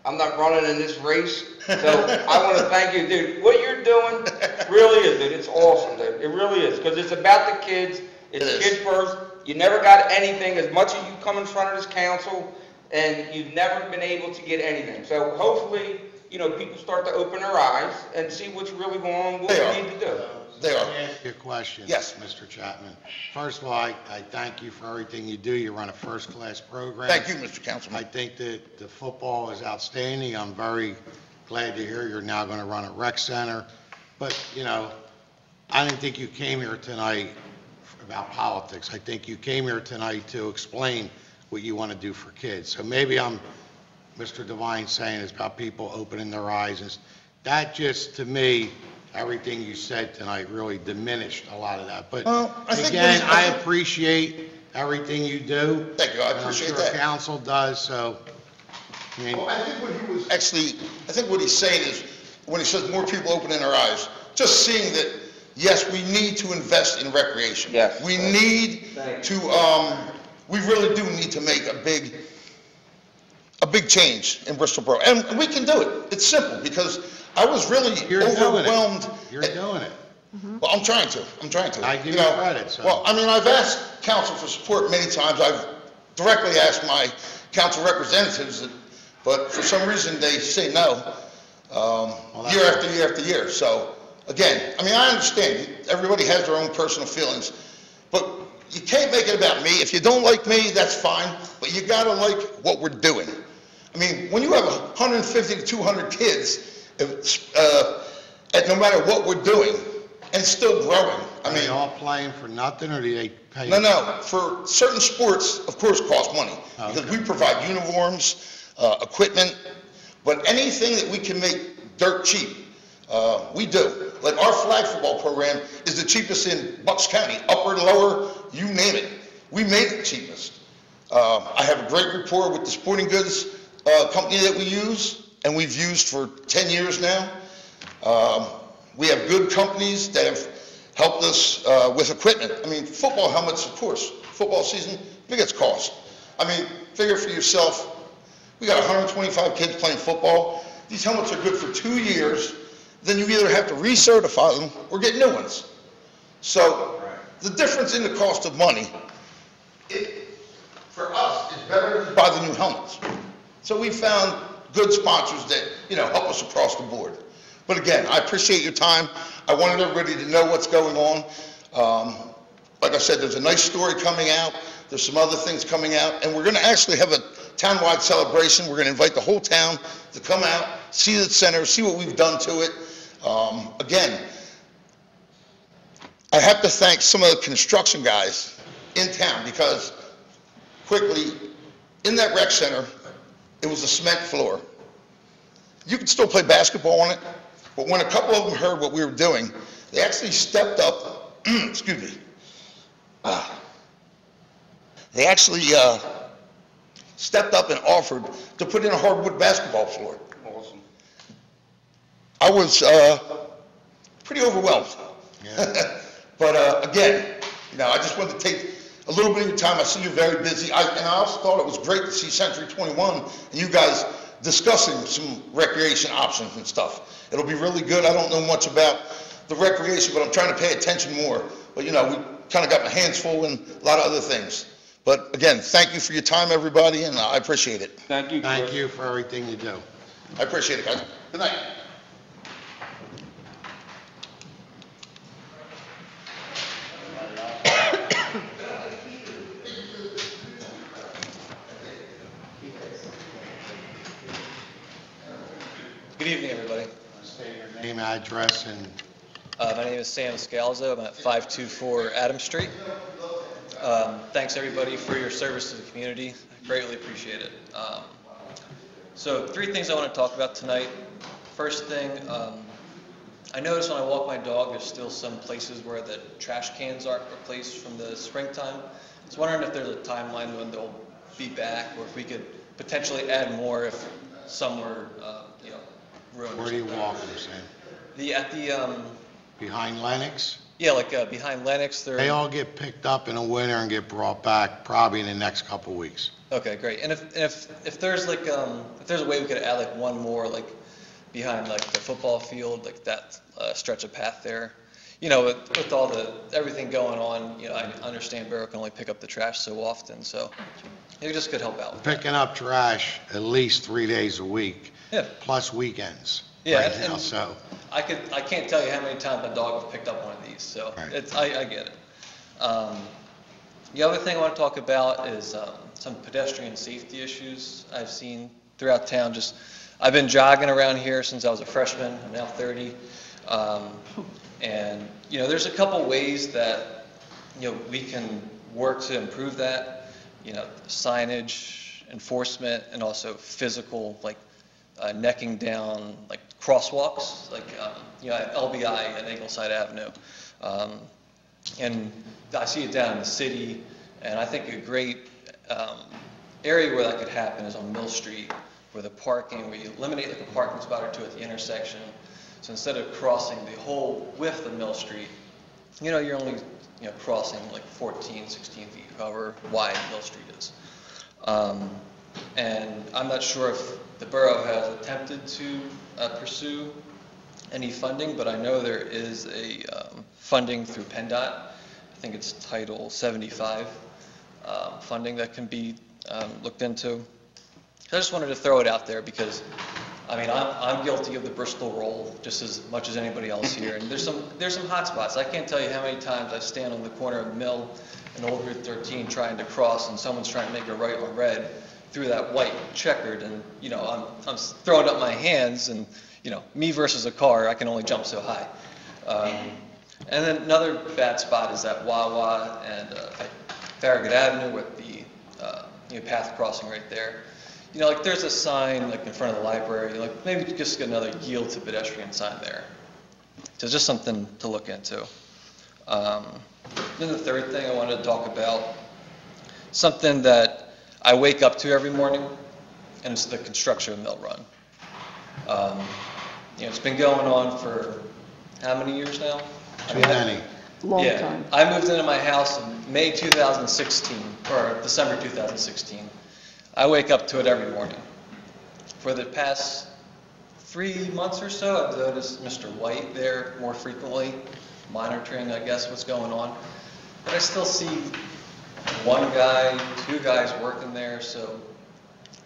I'm not running in this race, so I want to thank you, dude. What you're doing really is, dude, it's awesome, dude. It really is, because it's about the kids, it's It is. kids first. You never got anything, as much as you come in front of this council, and you've never been able to get anything. So hopefully, you know, people start to open their eyes and see what's really going on, what They are. we need to do. They Let are. me ask you a question. Yes. Mr. Chapman. First of all, I, I thank you for everything you do. You run a first-class program. Thank you, Mr. Councilman. I Councilman. think that the football is outstanding. I'm very glad to hear you're now going to run a rec center. But, you know, I didn't think you came here tonight about politics. I think you came here tonight to explain what you want to do for kids. So maybe I'm, Mr. Devine saying is about people opening their eyes. and That just, to me, everything you said tonight really diminished a lot of that. But Well, I think again, he- I appreciate everything you do. Thank you, I and appreciate I'm sure that. council does, so, I mean, Well, I think what he was. Actually, I think what he's saying is, when he says more people opening their eyes, just seeing that, yes, we need to invest in recreation. Yes. We need to, um, we really do need to make a big, a big change in Bristol Borough. And we can do it. It's simple, because I was really You're doing it. overwhelmed. you're doing it. Well, I'm trying to, I'm trying to. I give you know. credit, so- Well, I mean, I've asked council for support many times, I've directly asked my council representatives, that- but for some reason, they say no, um, Well, year after year after year, so, again, I mean, I understand, everybody has their own personal feelings, but you can't make it about me, if you don't like me, that's fine, but you gotta like what we're doing. I mean, when you have 150 to 200 kids, if, uh, at no matter what we're doing, and still growing, I Are they mean, all playing for nothing, or do they pay? no, no, for certain sports, of course, cost money, because we provide uniforms, uh, equipment, but anything that we can make dirt cheap, uh, we do. Like our flag football program is the cheapest in Bucks County, upper, and lower, you name it. We made it cheapest. Uh, I have a great rapport with the sporting goods uh, company that we use, and we've used for 10 years now. Um, We have good companies that have helped us uh, with equipment. I mean, football helmets, of course, football season, biggest cost. I mean, figure for yourself, we got 125 kids playing football. These helmets are good for two years, then you either have to recertify them or get new ones. So the difference in the cost of money, it, for us, is better to buy the new helmets. So we found good sponsors that, you know, help us across the board. But again, I appreciate your time. I wanted everybody to know what's going on. Um, Like I said, there's a nice story coming out, there's some other things coming out, and we're going to actually have a townwide celebration. We're going to invite the whole town to come out, see the center, see what we've done to it. Um, Again, I have to thank some of the construction guys in town because quickly, in that rec center, it was a cement floor. You could still play basketball on it, but when a couple of them heard what we were doing, they actually stepped up, excuse me, Ah. they actually uh, stepped up and offered to put in a hardwood basketball floor. Awesome. I was uh, pretty overwhelmed. Yeah. But uh, again, you know, I just wanted to take a little bit of your time. I see you're very busy. I- And I also thought it was great to see Century 21 and you guys discussing some recreation options and stuff. It'll be really good. I don't know much about the recreation, but I'm trying to pay attention more. But, you know, we kind of got my hands full and a lot of other things. But again, thank you for your time, everybody, and I appreciate it. Thank you, Thank you for everything you do. I appreciate it, guys. Good night. Good evening, everybody. State your name, address, and Uh, My name is Sam Scalzo. I'm at 524 Adam Street. Um, Thanks, everybody, for your service to the community. I Greatly appreciate it. Um, So three things I want to talk about tonight. First thing, um, I noticed when I walk my dog, there's still some places where the trash cans aren't replaced from the springtime. I was wondering if there's a timeline when they'll be back, or if we could potentially add more if some were, uh, you know, ruined. where do you walk Sam? The, at the, um, Behind Lennox? yeah, like uh, behind Lennox, there. They all get picked up in the winter and get brought back probably in the next couple of weeks. Okay, great. And if, and if, if there's like, um, if there's a way we could add like one more, like behind like the football field, like that uh, stretch of path there. You know, with, with all the, everything going on, you know, I understand Borough can only pick up the trash so often, so it just could help out. Picking up trash at least three days a week, Yeah, plus weekends Yeah, right and- now, so. I could, I can't tell you how many times my dog has picked up one of these, so Right. it's, I, I get it. Um, The other thing I want to talk about is um, some pedestrian safety issues I've seen throughout town. Just, I've been jogging around here since I was a freshman, I'm now 30. Um, And, you know, there's a couple ways that, you know, we can work to improve that, you know, signage, enforcement, and also physical, like uh, necking down, like crosswalks, like, um, you know, at LBI and Ingleside Avenue. Um, and I see it down in the city, and I think a great um, area where that could happen is on Mill Street, where the parking, where you eliminate like a parking spot or two at the intersection. So instead of crossing the whole width of Mill Street, you know, you're only, you know, crossing like 14, 16 feet, however wide Mill Street is. Um, And I'm not sure if the borough has attempted to uh, pursue any funding, but I know there is a um, funding through PennDOT. I think it's Title 75 um, funding that can be um, looked into. I just wanted to throw it out there because, I mean, I'm, I'm guilty of the Bristol roll just as much as anybody else here. And there's some, there's some hot spots. I can't tell you how many times I stand on the corner of Mill and Old Route 13 trying to cross and someone's trying to make a right on red through that white checkered and, you know, I'm, I'm throwing up my hands and, you know, me versus a car, I can only jump so high. Um, And then another bad spot is at Wawa and uh, Farragut Avenue with the, uh, you know, path crossing right there. You know, like, there's a sign, like, in front of the library, like, maybe just get another yield to pedestrian sign there. So just something to look into. Um, Then the third thing I wanted to talk about, something that I wake up to every morning, and it's the construction of Mill Run. Um, You know, it's been going on for how many years now? I Too mean, many. Long yeah. time. I moved into my house in May 2016, or December 2016. I wake up to it every morning. For the past three months or so, I've noticed Mr. White there more frequently, monitoring, I guess, what's going on. But I still see one guy, two guys working there, so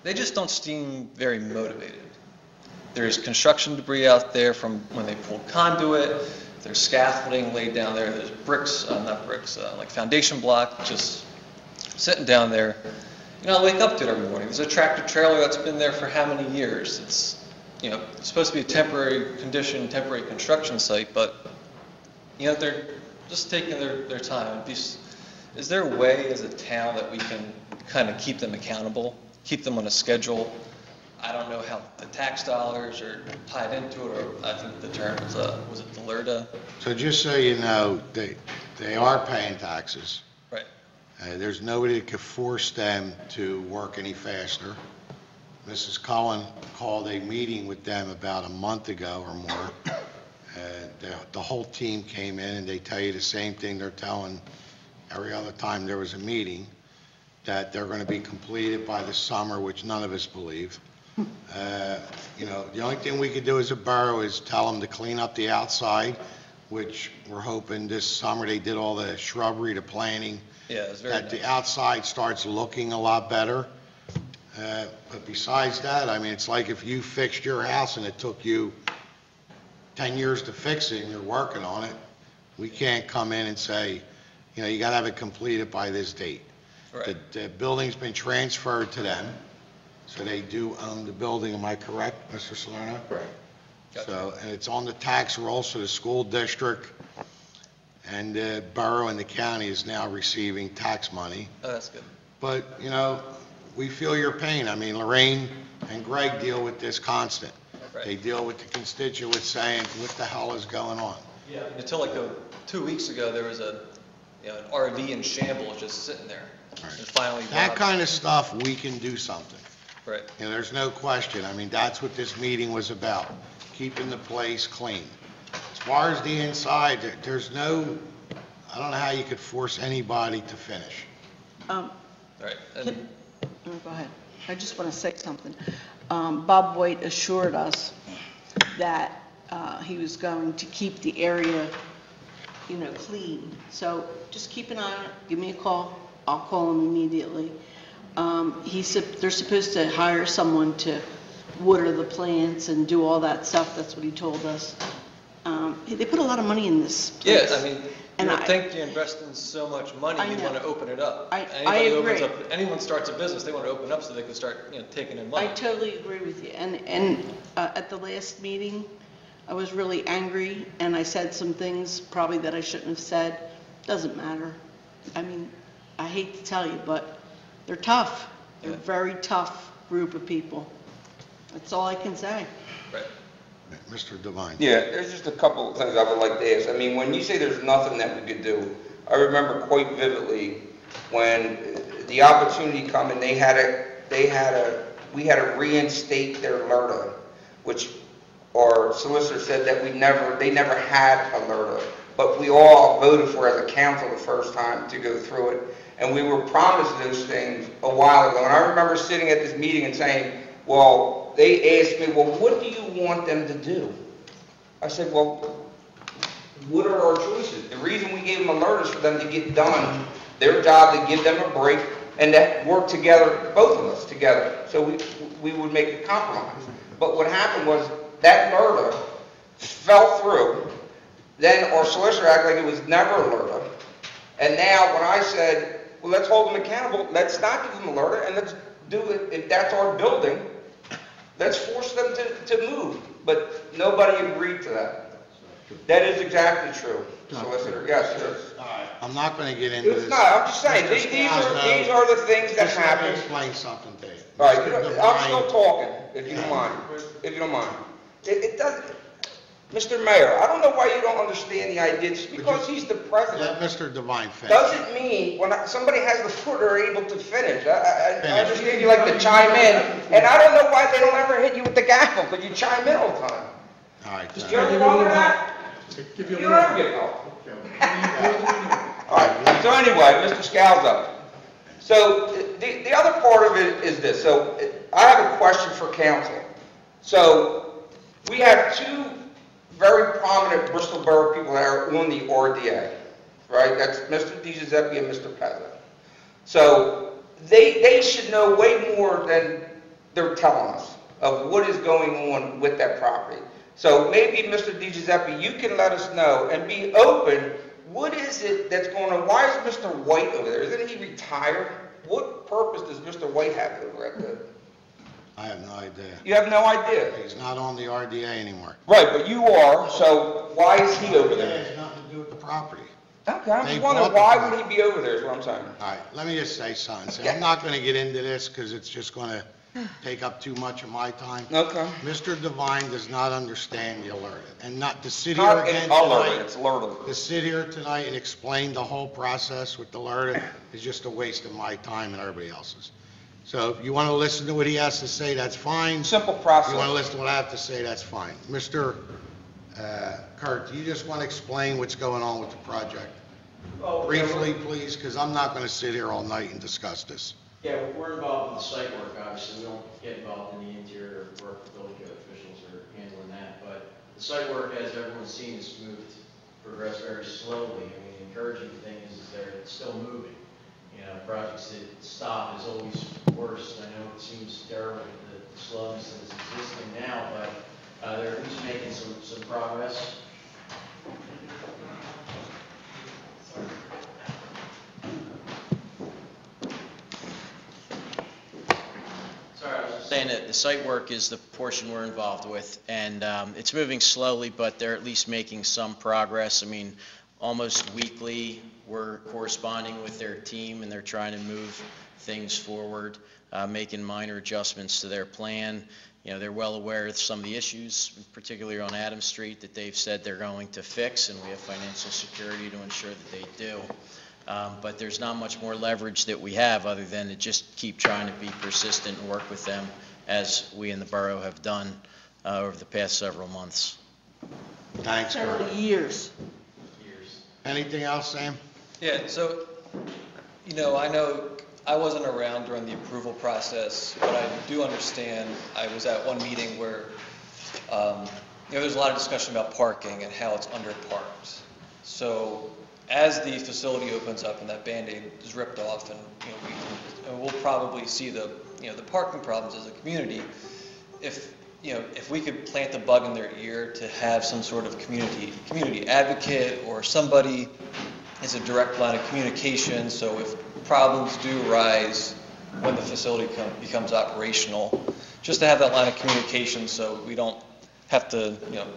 they just don't seem very motivated. There's construction debris out there from when they pulled conduit, there's scaffolding laid down there, there's bricks, uh, not bricks, uh, like foundation block, just sitting down there. You know, I wake up to it every morning. There's a tractor trailer that's been there for how many years? It's, you know, it's supposed to be a temporary condition, temporary construction site, but, you know, they're just taking their, their time. It'd be Is there a way as a town that we can kind of keep them accountable, keep them on a schedule. I don't know how the tax dollars are tied into it, or I think the term was, uh, was it the LERTA? So just so you know, they, they are paying taxes. Right. Uh, There's nobody that could force them to work any faster. Mrs. Cullen called a meeting with them about a month ago or more. Uh, The the whole team came in, and they tell you the same thing they're telling every other time there was a meeting, that they're going to be completed by the summer, which none of us believe. Uh, You know, the only thing we could do as a borough is tell them to clean up the outside, which we're hoping this summer, they did all the shrubbery, the planting, Yeah, it was very that the nice. outside starts looking a lot better. Uh, But besides that, I mean, it's like if you fixed your house and it took you 10 years to fix it and you're working on it, we can't come in and say, you know, you got to have it completed by this date. Right. The, the building's been transferred to them, so they do own the building, am I correct, Mr. Salerno? Correct. So, and it's on the tax roll, so the school district and the borough and the county is now receiving tax money. Oh, that's good. But, you know, we feel your pain. I mean, Lorraine and Greg deal with this constant. They deal with the constituents saying, what the hell is going on? Yeah. Until like uh, two weeks ago, there was a, you know, an RV in shambles just sitting there. And finally. That Bob- kind of stuff, we can do something. Right. You know, there's no question. I mean, that's what this meeting was about, keeping the place clean. As far as the inside, there- there's no, I don't know how you could force anybody to finish. Um, Right. Can- oh, Go ahead. I just want to say something. Um, Bob White assured us that uh, he was going to keep the area, you know, clean. So just keep an eye on it, give me a call, I'll call him immediately. Um, He's, they're supposed to hire someone to water the plants and do all that stuff, that's what he told us. Um, They put a lot of money in this Yeah. I mean, you And would I- think you're investing so much money, I you'd know. want to open it up. I- I Anybody opens agree. up- Anyone starts a business, they want to open up so they can start, you know, taking in money. I totally agree with you. And, and uh, at the last meeting, I was really angry, and I said some things probably that I shouldn't have said. Doesn't matter. I mean, I hate to tell you, but they're tough. They're a very tough group of people. That's all I can say. Right. Mr. Devine? Yeah, there's just a couple of things I would like to ask. I mean, when you say there's nothing that we could do, I remember quite vividly when the opportunity come and they had a, they had a, we had to reinstate their LERTA, which our solicitor said that we never, they never had a LERTA, but we all voted for as a council the first time to go through it. And we were promised those things a while ago. And I remember sitting at this meeting and saying, well, they asked me, well, what do you want them to do? I said, well, what are our choices? The reason we gave them a LERTA is for them to get done, their job to give them a break and to work together, both of us together, so we, we would make a compromise. But what happened was that LERTA fell through, then our solicitor acted like it was never a LERTA. And now, when I said, well, let's hold them accountable, let's not give them a LERTA and let's do it, if that's our building, let's force them to, to move. But nobody agreed to that. That is exactly true, solicitor, yes, it is. I'm not going to get into this. It's not, I'm just saying, these these are, these are the things that Just let me happen. explain something to you. All right, Mr. you know, I'm Devine- still talking, if you don't mind, if you don't mind. It, it doesn't, Mr. Mayor, I don't know why you don't understand the idea, just because he's the Let president, Mr. Devine finish. doesn't mean when I- somebody has the floor, they're able to finish. I, I, I Finish. understand you like to chime in, and I don't know why they don't ever hit you with the gavel, because you chime in all the time. All right. Just uh, you ever wonder that? Give You you a don't little. ever get help. All right, so anyway, Mr. Scalzo. So the, the other part of it is this, so I have a question for council. So we have two very prominent Bristol Borough people that are on the RDA, right? That's Mr. DiGiuseppe and Mr. Pezza. So they, they should know way more than they're telling us of what is going on with that property. So maybe, Mr. DiGiuseppe, you can let us know and be open, what is it that's going on? Why is Mr. White over there? Isn't he retired? What purpose does Mr. White have over at the, I have no idea. you have no idea? He's not on the RDA anymore. Right, but you are, so why is he over It there? has nothing to do with the property. Okay, I'm They just wondering, bought why would he be over there, is what I'm saying. All right, let me just say something. See, I'm not going to get into this because it's just going to take up too much of my time. Okay. Mr. Devine does not understand the LERTA, and not to sit here Not again alert, tonight, it's alert. to sit here tonight and explain the whole process with the LERTA is just a waste of my time and everybody else's. So if you want to listen to what he has to say, that's fine. Simple If you want to process. listen to what I have to say, that's fine. Mr. uh, Kurt, do you just want to explain what's going on with the project? Briefly, please, because I'm not going to sit here all night and discuss this. Yeah, we're- we're involved in the site work, obviously, we don't get involved in the interior work, the building code officials are handling that, but the site work, as everyone's seen, has moved, progressed very slowly. I mean, the encouraging thing is, is that it's still moving. Know, projects that stop is always worse, I know it seems terrible, the the slowness that is existing now, but uh, they're at least making some, some progress. Sorry, I was saying that the site work is the portion we're involved with, and um, it's moving slowly, but they're at least making some progress. I mean, almost weekly, we're corresponding with their team, and they're trying to move things forward, uh, making minor adjustments to their plan. You know, they're well aware of some of the issues, particularly on Adams Street, that they've said they're going to fix, and we have financial security to ensure that they do. Um, But there's not much more leverage that we have, other than to just keep trying to be persistent and work with them, as we in the borough have done uh, over the past several months. Thanks, Kurt. Years. Anything else, Sam? Yeah, so, you know, I know I wasn't around during the approval process, but I do understand, I was at one meeting where, um, you know, there's a lot of discussion about parking and how it's underparked. So as the facility opens up and that Band-Aid is ripped off and, you know, we, and we'll probably see the, you know, the parking problems as a community, if, you know, if we could plant the bug in their ear to have some sort of community, community advocate or somebody is a direct line of communication, so if problems do arise when the facility com- becomes operational, just to have that line of communication so we don't have to, you know,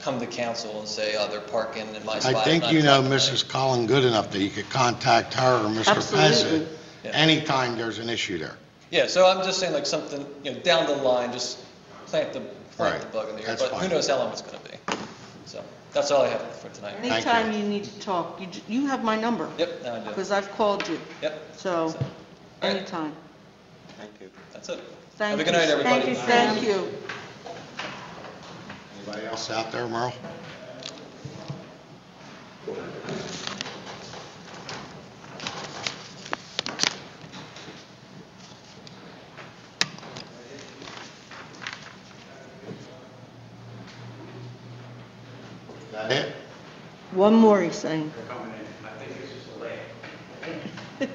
come to council and say, oh, they're parking in my spot. I think you know o'clock at night. Mrs. Cullen good enough that you could contact her or Mr. Absolutely. Pezzett Yeah. anytime there's an issue there. Yeah, so I'm just saying like something, you know, down the line, just plant the, plant the Right, bug in the ear. that's But who fine. knows how long it's going to be. So that's all I have for tonight. you. Anytime you need to talk, you, j- you have my number, Yep, now I do. because I've called you, Yep, so, So, right. anytime. Thank you. that's it. Thank Have a you. good night, everybody. Thank you. Anybody else out there, Merle? One more, he's saying. Good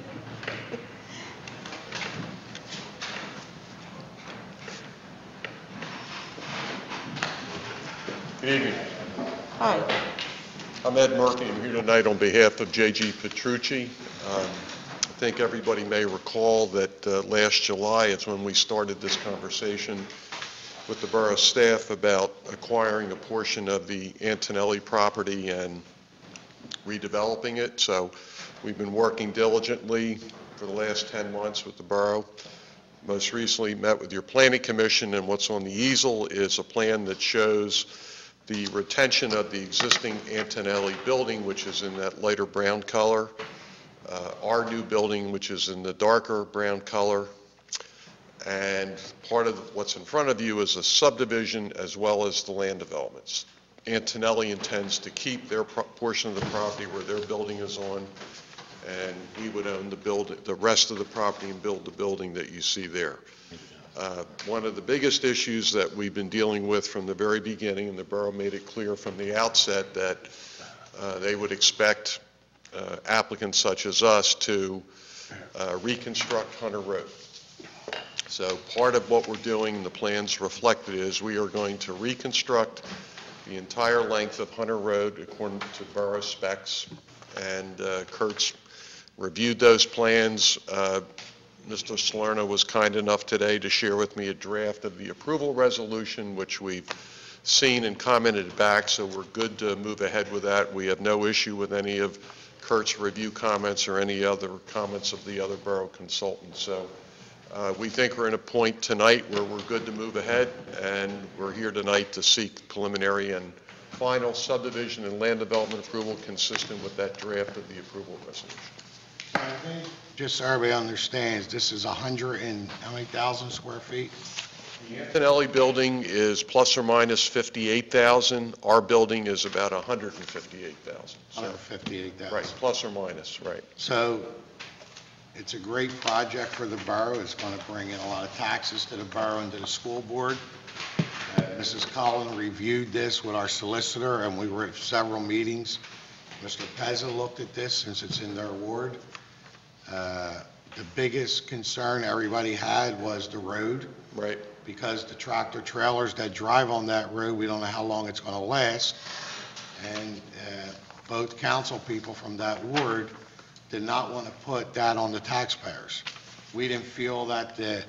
evening. Hi. I'm Ed Murphy. I'm here tonight on behalf of J.G. Petrucci. Um, I think everybody may recall that uh, last July is when we started this conversation with the borough staff about acquiring a portion of the Antonelli property and redeveloping it. So we've been working diligently for the last 10 months with the borough. Most recently met with your planning commission, and what's on the easel is a plan that shows the retention of the existing Antonelli building, which is in that lighter brown color, uh, our new building, which is in the darker brown color, and part of what's in front of you is a subdivision as well as the land developments. Antonelli intends to keep their portion of the property where their building is on, and we would own the build, the rest of the property and build the building that you see there. Uh, One of the biggest issues that we've been dealing with from the very beginning, and the borough made it clear from the outset that uh, they would expect uh, applicants such as us to uh, reconstruct Hunter Road. So part of what we're doing, the plans reflected is we are going to reconstruct the entire length of Hunter Road according to borough specs. And uh, Kurt's reviewed those plans. Uh, Mr. Salerno was kind enough today to share with me a draft of the approval resolution, which we've seen and commented back, so we're good to move ahead with that. We have no issue with any of Kurt's review comments or any other comments of the other borough consultants. So uh, we think we're in a point tonight where we're good to move ahead, and we're here tonight to seek preliminary and final subdivision and land development approval consistent with that draft of the approval resolution. Just so everybody understands, this is 100 and, how many thousand square feet? The Antonelli building is plus or minus 58,000. Our building is about 158,000. So, 158,000. Right, plus or minus, right. So it's a great project for the borough. It's going to bring in a lot of taxes to the borough and to the school board. Uh, Mrs. Cullen reviewed this with our solicitor, and we were at several meetings. Mr. Pezza looked at this since it's in their ward. Uh, The biggest concern everybody had was the road. Right. Because the tractor trailers that drive on that road, we don't know how long it's going to last. And uh, both council people from that ward did not want to put that on the taxpayers. We didn't feel that the,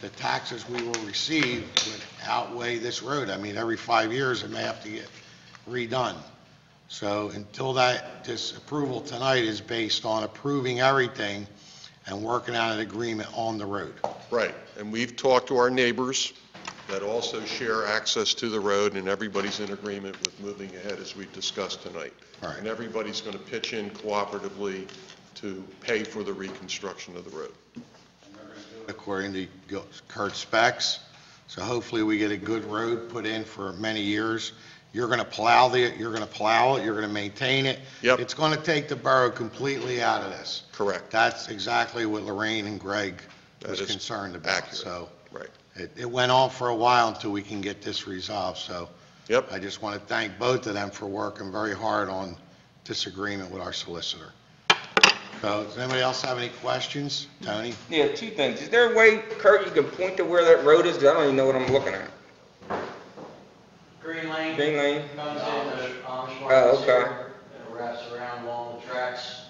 the taxes we will receive would outweigh this road. I mean, every five years, it may have to get redone. So until that, this approval tonight is based on approving everything and working out an agreement on the road. Right, and we've talked to our neighbors that also share access to the road, and everybody's in agreement with moving ahead as we've discussed tonight. Right. And everybody's going to pitch in cooperatively to pay for the reconstruction of the road. according to Kurt specs. So hopefully we get a good road put in for many years. You're going to plow the, you're going to plow it, you're going to maintain it. Yep. It's going to take the borough completely out of this. Correct. That's exactly what Lorraine and Greg That was is concerned about. accurate. So Right. it, it went on for a while until we can get this resolved. So Yep. I just want to thank both of them for working very hard on this agreement with our solicitor. So does anybody else have any questions? Tony? Yeah, two things. Is there a way, Kurt, you can point to where that road is? 'Cause I don't even know what I'm looking at. Green Lane. Green Lane? Comes in the Amish Oh, okay. store, and it wraps around along the tracks,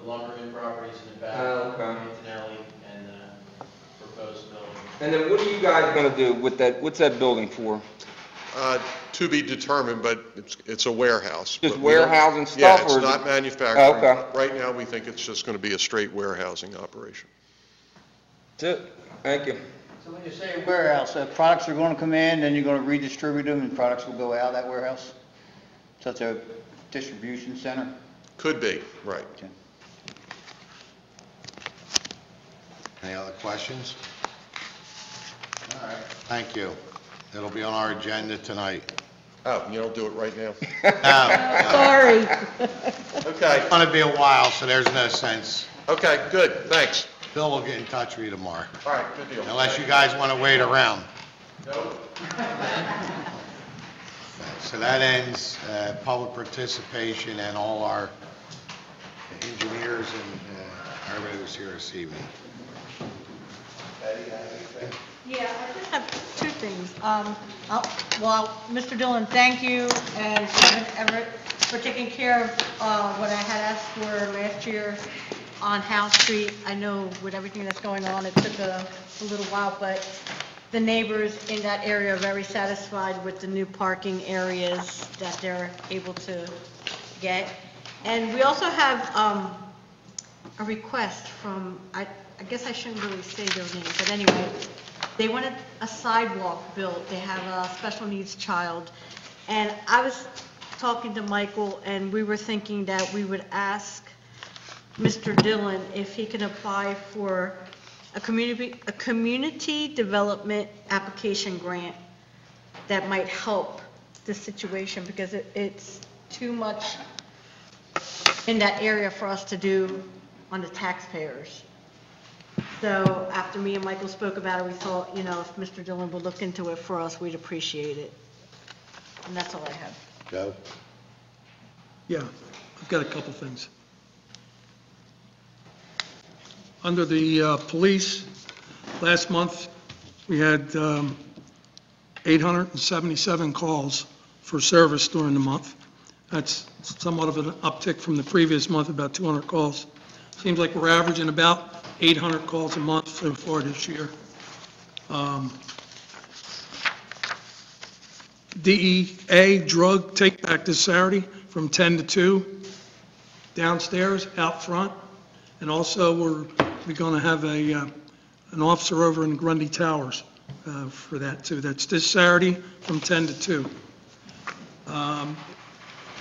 the lumberman properties in the back. Oh, okay. Antonelli and the proposed building. And then what are you guys gonna do with that, what's that building for? Uh, To be determined, but it's, it's a warehouse. Just But we don't- warehousing Yeah, stuff, it's is not it- manufacturing. Oh, okay. Right now, we think it's just going to be a straight warehousing operation. That's it. Thank you. So when you say warehouse, uh, products are going to come in, then you're going to redistribute them, and products will go out of that warehouse? So it's a distribution center? Could be, right. Okay. Any other questions? All right, thank you. It'll be on our agenda tonight. Oh, you don't do it right now? No, Sorry. Okay, it's going to be a while, so there's no sense. okay, good, thanks. Bill will get in touch with you tomorrow, All right, good deal. unless you guys want to wait around. No? So that ends uh, public participation and all our engineers and uh, everybody who's here this evening. Betty, have anything? Yeah, I just have two things. Um, I'll- Well, Mr. Dillon, thank you, and Kevin Everett for taking care of uh, what I had asked for last year on House Street. I know with everything that's going on, it took a a little while, but the neighbors in that area are very satisfied with the new parking areas that they're able to get. And we also have um, a request from, I, I guess I shouldn't really say their name, but anyway, they wanted a sidewalk built, they have a special needs child. And I was talking to Michael, and we were thinking that we would ask Mr. Dillon if he can apply for a community, a community development application grant that might help the situation, because it, it's too much in that area for us to do on the taxpayers. So after me and Michael spoke about it, we thought, you know, if Mr. Dillon would look into it for us, we'd appreciate it. And that's all I have. Joe? Yeah, I've got a couple things. Under the uh, police, last month, we had um, 877 calls for service during the month. That's somewhat of an uptick from the previous month, about 200 calls. Seems like we're averaging about 800 calls a month so far this year. Um, DEA drug take back this Saturday from 10 to 2. downstairs, out front, and also we're, we're going to have a, uh, an officer over in Grundy Towers uh, for that too. That's this Saturday from 10 to 2. Um,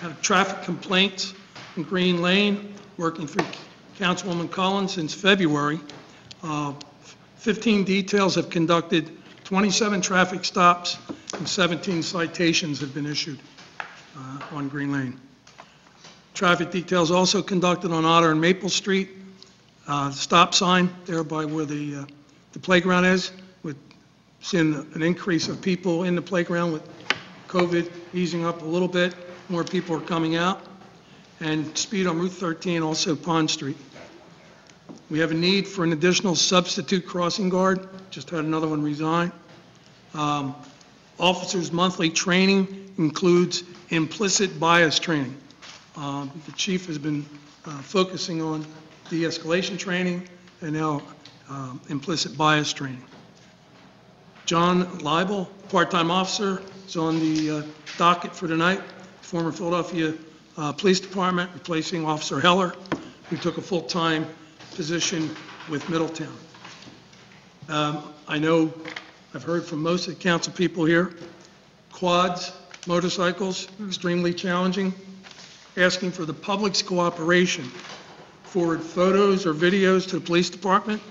Had traffic complaints in Green Lane, working through Councilwoman Collins since February. Uh, 15 details have conducted, 27 traffic stops, and 17 citations have been issued uh, on Green Lane. Traffic details also conducted on Otter and Maple Street, uh, stop sign there by where the uh, the playground is, with seeing an increase of people in the playground with COVID easing up a little bit, more people are coming out, and speed on Route 13, also Pond Street. We have a need for an additional substitute crossing guard, just had another one resign. Um, Officers' monthly training includes implicit bias training. Um, The chief has been uh, focusing on de-escalation training and now um, implicit bias training. John Leibel, part-time officer, is on the uh, docket for tonight, former Philadelphia uh, Police Department, replacing Officer Heller, who took a full-time position with Middletown. Um, I know, I've heard from most of the council people here, quads, motorcycles, extremely challenging, asking for the public's cooperation. Forward photos or videos to the police department.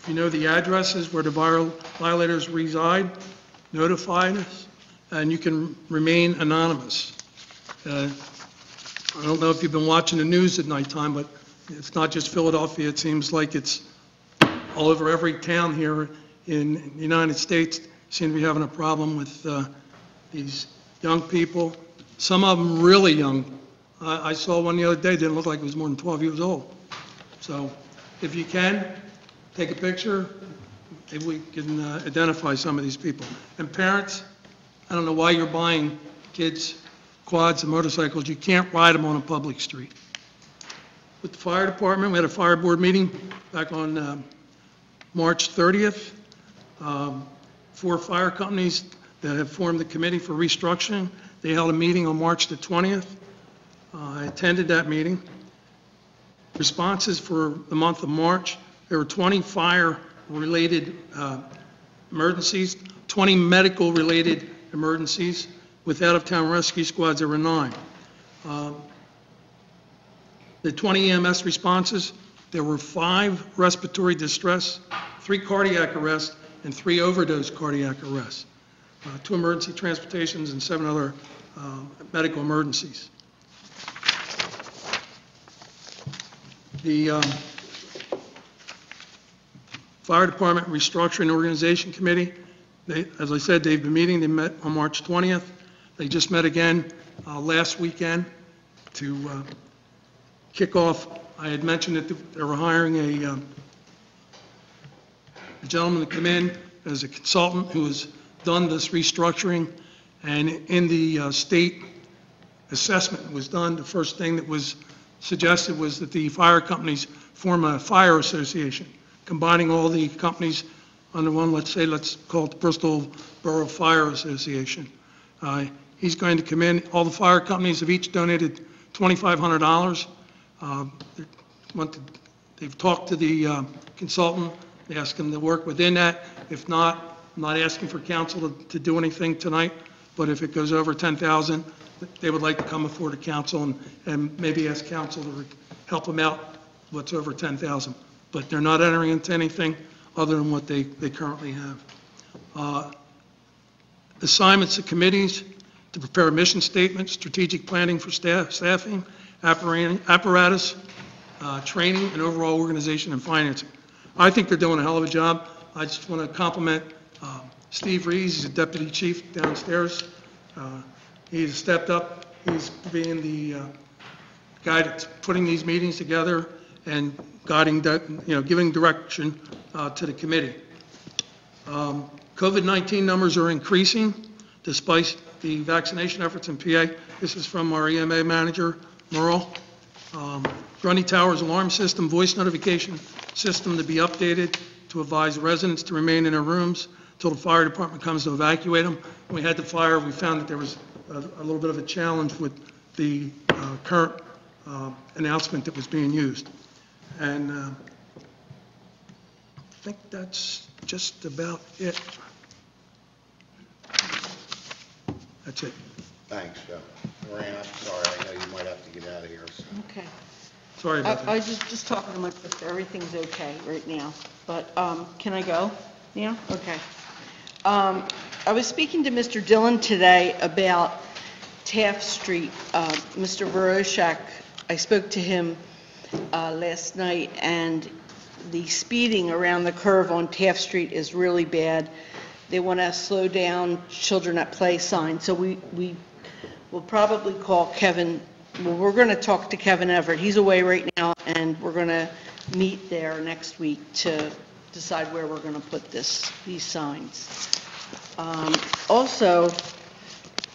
If you know the addresses where the viol- violators reside, notify us, and you can remain anonymous. Uh, I don't know if you've been watching the news at nighttime, but it's not just Philadelphia. It seems like it's all over every town here in the United States seem to be having a problem with uh, these young people, some of them really young. I I saw one the other day, didn't look like it was more than 12 years old. So if you can, take a picture, maybe we can uh, identify some of these people. And parents, I don't know why you're buying kids quads and motorcycles, you can't ride them on a public street. With the fire department, we had a fire board meeting back on um, March 30th. Um, Four fire companies that have formed the committee for restructuring, they held a meeting on March the 20th. Uh, I attended that meeting. Responses for the month of March, there were 20 fire-related uh, emergencies, 20 medical-related emergencies. With out-of-town rescue squads, there were nine. Um, The 20 EMS responses, there were five respiratory distress, three cardiac arrests, and three overdose cardiac arrests, uh, two emergency transportations, and seven other uh, medical emergencies. The um, Fire Department Restructuring Organization Committee, they, as I said, they've been meeting, they met on March 20th. They just met again uh, last weekend to uh, kick off, I had mentioned that they were hiring a um, a gentleman to come in as a consultant who has done this restructuring, and in the uh, state assessment was done, the first thing that was suggested was that the fire companies form a fire association, combining all the companies under one, let's say, let's call it the Bristol Borough Fire Association. Uh, He's going to come in, all the fire companies have each donated $2,500. Uh, They've talked to the uh, consultant, they asked him to work within that. If not, I'm not asking for council to- to do anything tonight, but if it goes over 10,000, they would like to come before the council and, and maybe ask council to re- help them out what's over 10,000. But they're not entering into anything other than what they, they currently have. Uh, Assignments to committees to prepare mission statement, strategic planning for staff, staffing, apparat- apparatus, uh, training, and overall organization and financing. I think they're doing a hell of a job. I just want to compliment uh, Steve Rees, he's a deputy chief downstairs. Uh, He's stepped up, he's being the uh, guy that's putting these meetings together and guiding, di- you know, giving direction uh, to the committee. Um, COVID-19 numbers are increasing despite the vaccination efforts in PA. This is from our EMA manager, Merle. Um, Grundy Towers alarm system, voice notification system to be updated to advise residents to remain in their rooms until the fire department comes to evacuate them. When we had the fire, we found that there was a a little bit of a challenge with the uh, current uh, announcement that was being used. And uh, I think that's just about it. That's it. Thanks, Joe. Lorraine, I'm sorry, I know you might have to get out of here, so. Okay. Sorry about I that. I was just, just talking to my sister, everything's okay right now, but, um, can I go now? Okay. Um, I was speaking to Mr. Dillon today about Taft Street. Uh, Mr. Veroshak, I spoke to him, uh, last night, and the speeding around the curve on Taft Street is really bad. They want to slow down children at play sign, so we, we will probably call Kevin, well, we're going to talk to Kevin Everett. He's away right now, and we're going to meet there next week to decide where we're going to put this, these signs. Um, Also,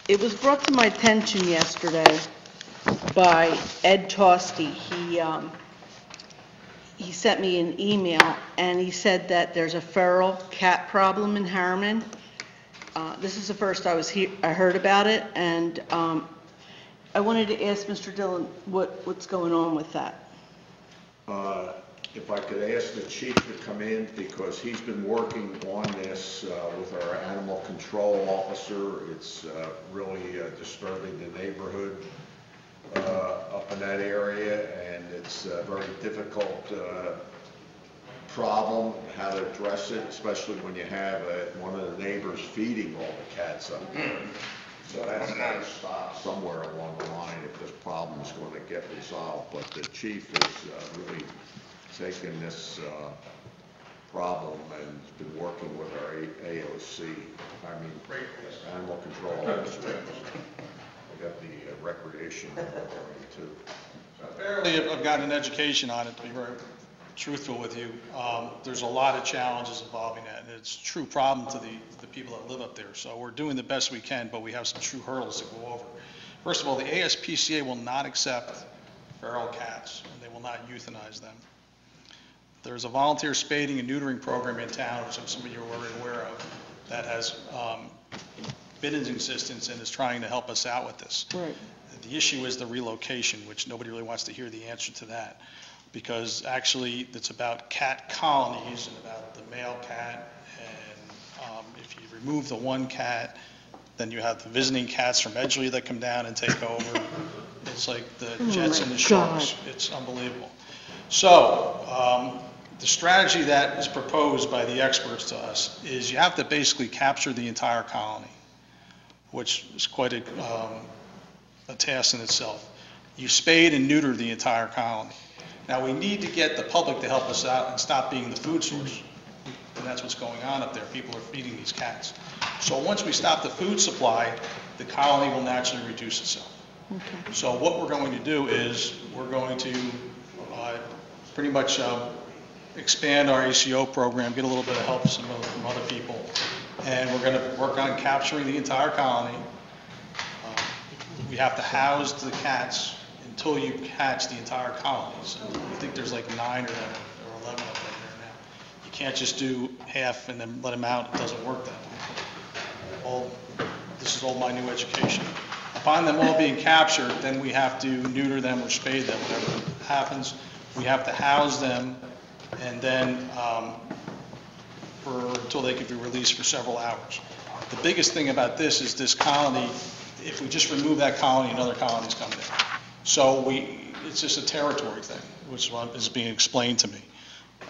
it was brought to my attention yesterday by Ed Tosti. He, um, he sent me an email, and he said that there's a feral cat problem in Harriman. Uh, This is the first I was he, I heard about it, and um, I wanted to ask Mr. Dillon what, what's going on with that. Uh, If I could ask the chief to come in, because he's been working on this uh, with our animal control officer. It's uh, really uh, disturbing the neighborhood up in that area, and it's a very difficult uh, problem, how to address it, especially when you have uh, one of the neighbors feeding all the cats up there. So that's got to stop somewhere along the line if this problem is going to get resolved. But the chief is uh, really taken this uh, problem and has been working with our A- AOC, I mean, animal control. We got the uh, recreation too. Apparently, I've I've gotten an education on it, to be very truthful with you. Um, There's a lot of challenges involving that, and it's a true problem to the, the people that live up there. So we're doing the best we can, but we have some true hurdles to go over. First of all, the ASPCA will not accept feral cats, and they will not euthanize them. There's a volunteer spading and neutering program in town, which some of you are already aware of, that has um, been in existence and is trying to help us out with this. Right. The issue is the relocation, which nobody really wants to hear the answer to that, because actually, it's about cat colonies and about the male cat, and um, if you remove the one cat, then you have the visiting cats from Edgely that come down and take over. It's like the Oh, Jets and the Sharks. God. It's unbelievable. So, um, the strategy that is proposed by the experts to us is you have to basically capture the entire colony, which is quite a, um, a task in itself. You spade and neuter the entire colony. Now, we need to get the public to help us out and stop being the food source. And that's what's going on up there. People are feeding these cats. So once we stop the food supply, the colony will naturally reduce itself. Okay. So what we're going to do is, we're going to uh, pretty much um, expand our ACO program, get a little bit of help from other people, and we're going to work on capturing the entire colony. Uh, We have to house the cats until you catch the entire colony. So I think there's like nine or or 11 of them there now. You can't just do half and then let them out, it doesn't work that way. All, this is all my new education. Upon them all being captured, then we have to neuter them or spay them, whatever happens. We have to house them and then, um, for, until they can be released for several hours. The biggest thing about this is this colony, if we just remove that colony, another colony's coming in. So we, it's just a territory thing, which is what is being explained to me.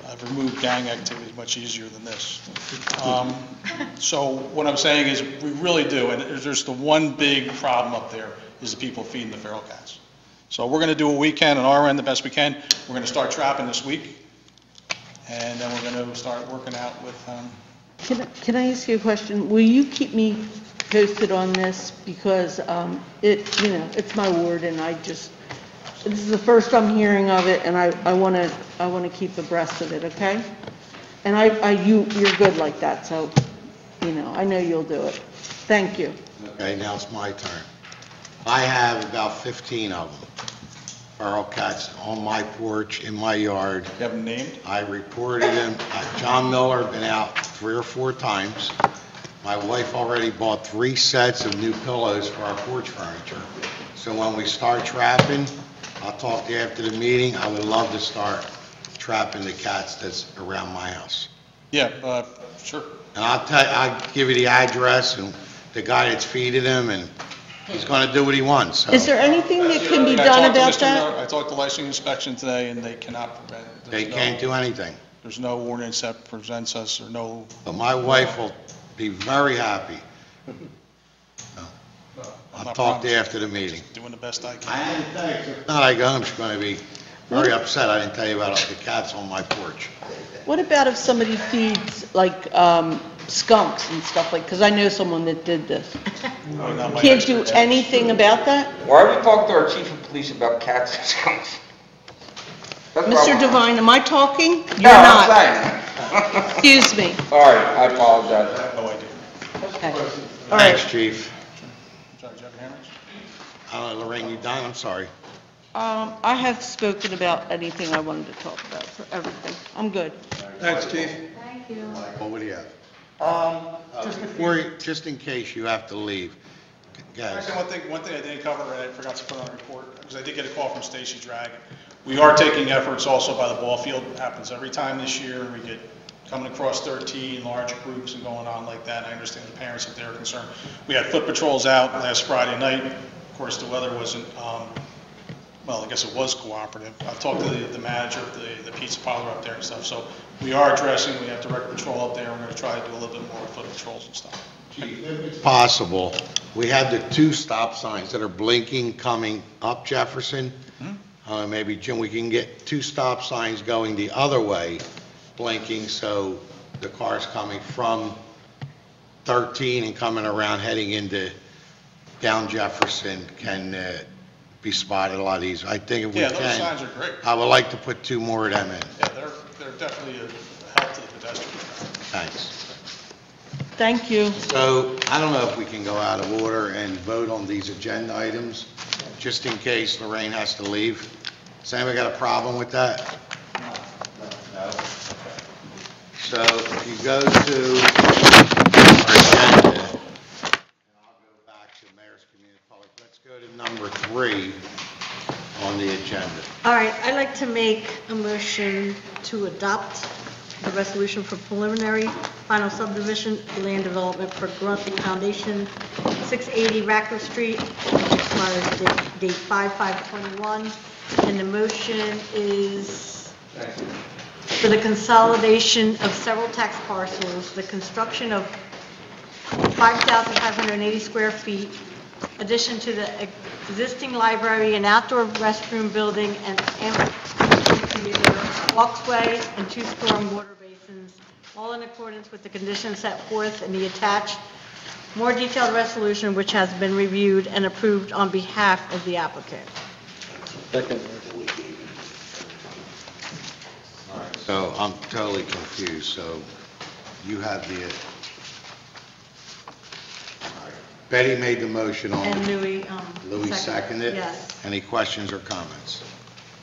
I've removed gang activity much easier than this. Um, So what I'm saying is, we really do, and there's just the one big problem up there, is the people feeding the feral cats. So we're going to do what we can on our end, the best we can. We're going to start trapping this week, and then we're going to start working out with, um, Can I- can I ask you a question? Will you keep me posted on this? Because um, it, you know, it's my ward, and I just, this is the first I'm hearing of it, and I, I want to, I want to keep abreast of it, okay? And I, I, you, you're good like that, so, you know, I know you'll do it. Thank you. Okay, now it's my turn. I have about 15 of them, feral cats on my porch, in my yard. you have them named? I reported them, John Miller been out three or four times. My wife already bought three sets of new pillows for our porch furniture. So when we start trapping, I'll talk to you after the meeting. I would love to start trapping the cats that's around my house. Yeah, uh, sure. And I'll tell, you I'll give you the address and the guy that's feeding them, and he's gonna do what he wants, so. Is there anything that can be I done talked to about Mr. that? I talked to licensing inspection today, and they cannot prevent. They there's can't do anything. There's no ordinance that prevents us, or no, But my wife will be very happy. I'll talk to you after the meeting. doing the best I I can. didn't tell you, if not I go home, she's gonna be very upset I didn't tell you about the cats on my porch. What about if somebody feeds like um, skunks and stuff like, because I know someone that did this. Not my Can't do expertise. anything about that? Why are we talking to our chief of police about cats and skunks? That's what I Mr. want- Devine, am I talking? You're No, I'm not. saying. Excuse me. All right, I apologize. I have no idea. Okay. All right. Thanks, chief. Sorry, Jeff Hammond? I don't know, Lorraine, you done? I'm sorry. Um, I have spoken about anything I wanted to talk about, for everything. I'm good. Thanks, chief. Thank you. What do you have? Um, Uh, Before, you- just in case you have to leave, guys. Actually, one thing, one thing I didn't cover, and I forgot to put on the report, because I did get a call from Stacy Drag. We are taking efforts also by the ball field, it happens every time this year, we get coming across 13, large groups and going on like that, I understand the parents if they're concerned. We had foot patrols out last Friday night, of course, the weather wasn't, um, well, I guess it was cooperative. I've talked to the the manager of the the pizza parlor up there and stuff, so we are addressing, we have direct patrol up there, we're gonna try to do a little bit more foot patrols and stuff. If possible, we have the two stop signs that are blinking coming up Jefferson. Uh, maybe, Jim, we can get two stop signs going the other way, blinking, so the cars coming from 13 and coming around heading into down Jefferson can uh, be spotted a lot easier. I think if we Yeah, can. those signs are great. I would like to put two more of them in. Yeah, they're, they're definitely a help to the pedestrians. Thanks. Thank you. So I don't know if we can go out of order and vote on these agenda items, just in case Lorraine has to leave. Has anybody got a problem with that? No. So if you go to our agenda, and I'll go back to Mayor's Community Public, let's go to number three on the agenda. All right, I'd like to make a motion to adopt the resolution for preliminary final subdivision land development for Grundy Foundation, 680 Radcliffe Street, which expires date 5/5/21. And the motion is for the consolidation of several tax parcels, the construction of 5,580 square feet, addition to the existing library and outdoor restroom building and amphitheater, walkway, and two storm water basins, all in accordance with the conditions set forth in the attached, more detailed resolution which has been reviewed and approved on behalf of the applicant. Second. So I'm totally confused, so you have the, Betty made the motion on. And Louis, um... Louis seconded? Yes. Any questions or comments?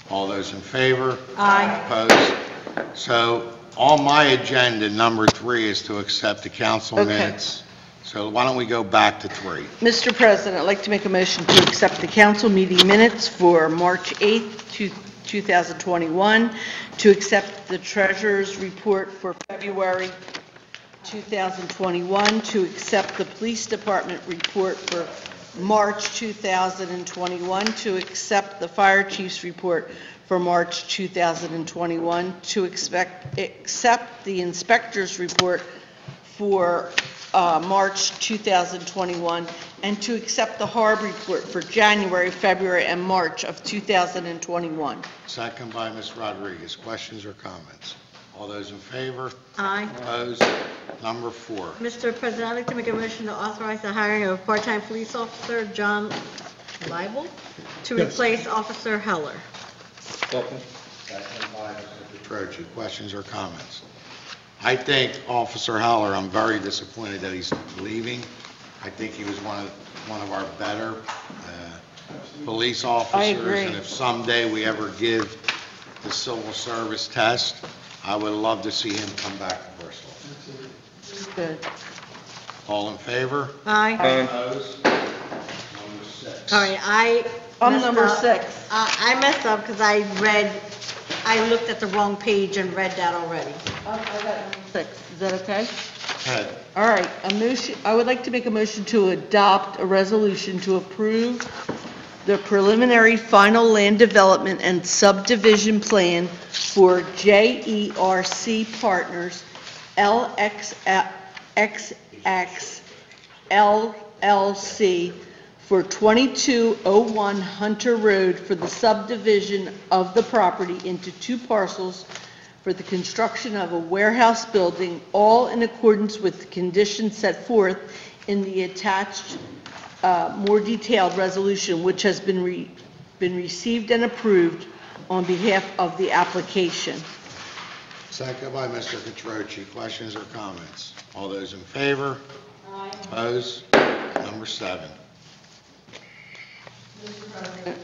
All those in favor? Aye. Opposed? So on my agenda, number three is to accept the council Okay. minutes. So why don't we go back to three? Mr. President, I'd like to make a motion to accept the council meeting minutes for March 8th, two- 2021, to accept the treasurer's report for February 2021, to accept the police department report for March 2021, to accept the fire chief's report for March 2021, to expect, accept the inspector's report for uh, March 2021, and to accept the HARB report for January, February, and March of 2021. Second by Ms. Rodriguez. Questions or comments? All those in favor? Aye. Opposed? Number four. Mr. President, I'd like to make a motion to authorize the hiring of part-time police officer, John Leibel, to Yes. replace Officer Heller. Second. Second by Mr. Quattrocchi. Questions or comments? I think Officer Heller, I'm very disappointed that he's leaving. I think he was one of, one of our better uh, police officers. agree. And if someday we ever give the civil service test, I would love to see him come back to Bristol. Good. All in favor? Aye. Opposed? Number six. All right, I. I'm messed number up. six. I I messed up because I read, I looked at the wrong page and read that already. Oh, I got number six, is that okay? Ted, All right, a motion, I would like to make a motion to adopt a resolution to approve the preliminary final land development and subdivision plan for JERC Partners LXX LLC for 2201 Hunter Road for the subdivision of the property into two parcels for the construction of a warehouse building, all in accordance with the conditions set forth in the attached, uh, more detailed resolution, which has been re- been received and approved on behalf of the application. second by Mr. Quattrocchi. Questions or comments? All those in favor? Aye. Opposed? Number seven.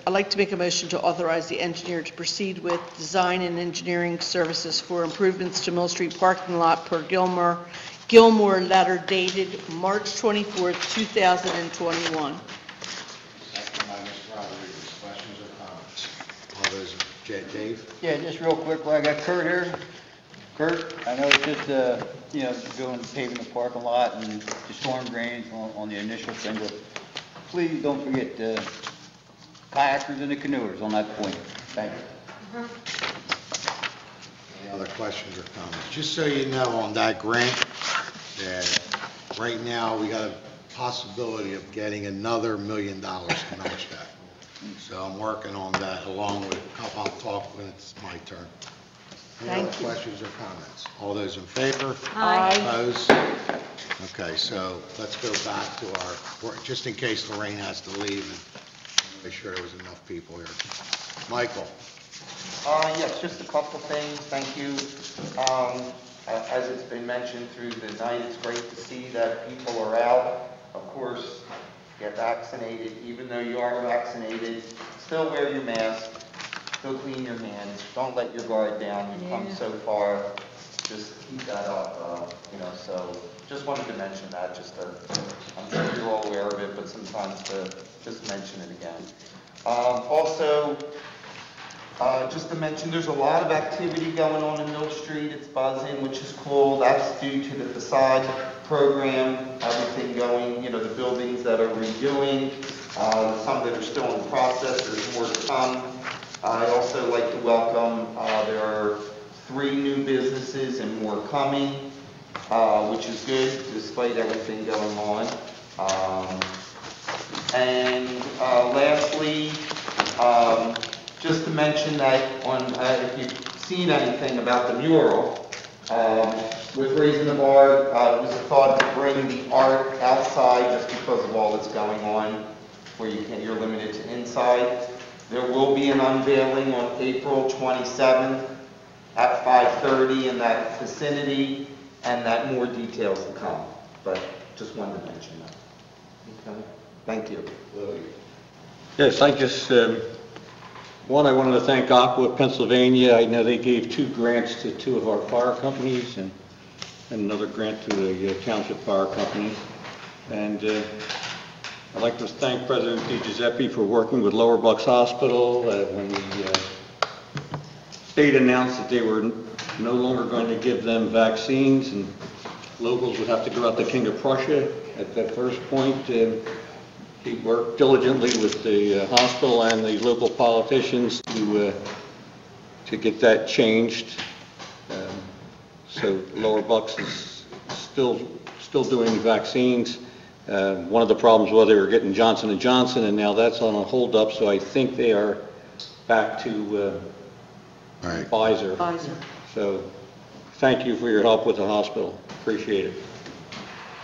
I'd like to make a motion to authorize the engineer to proceed with design and engineering services for improvements to Mill Street parking lot per Gilmore, Gilmore letter dated March 24th, 2021. Second by Ms. Rodriguez. Questions or comments? All those, J- Dave? Yeah, just real quick, while I got Kurt here. Kurt, I know it's just, uh, you know, doing paving the parking lot and the storm drains on, on the initial thing, but please don't forget the kayakers and the canoers on that point. Thank you. Any other questions or comments? Just so you know, on that grant, that right now, we got a possibility of getting another million dollars to match that. So I'm working on that along with, I'll I'll talk when it's my turn. Any other Thank you. questions or comments? All those in favor? Aye. Opposed? Okay, so let's go back to our, work, just in case Lorraine has to leave, and make sure there was enough people here. Michael? Uh, yes, just a couple things, thank you. Um, as it's been mentioned through the night, it's great to see that people are out. Of course, get vaccinated, even though you are vaccinated, still wear your mask, still clean your hands, don't let your guard down, you've come so far, just keep that up, uh, you know, so, just wanted to mention that, just to, I'm sure you're all aware of it, but sometimes to just mention it again. Um, also, uh, Just to mention, there's a lot of activity going on in Mill Street, it's buzzing, which is cool, that's due to the facade program, everything going, you know, the buildings that are redoing, uh, some that are still in process, there's more to come. I'd also like to welcome, uh, there are three new businesses and more coming, uh, which is good despite everything going on. Um, and uh, lastly, um, just to mention that on, uh, if you've seen anything about the mural, um, with Raising the Bar, uh, it was a thought to bring the art outside just because of all that's going on, where you can, you're limited to inside. There will be an unveiling on April 27th at 5:30 in that vicinity, and that more details to come, but just wanted to mention that. Okay, Thank you. Yes, I just, um, one, I wanted to thank Aqua Pennsylvania. I know they gave two grants to two of our fire companies and and another grant to the uh, Township Fire Company. And uh, I'd like to thank President Di Giuseppe for working with Lower Bucks Hospital uh, when the uh, state announced that they were no longer going to give them vaccines and locals would have to go out to King of Prussia. At that first point, he worked diligently with the uh, hospital and the local politicians to, uh, to get that changed. Um, So Lower Bucks is still, still doing vaccines. Uh, One of the problems was they were getting Johnson and Johnson, and now that's on a holdup, so I think they are back to uh, Pfizer. Pfizer. So thank you for your help with the hospital. Appreciate it.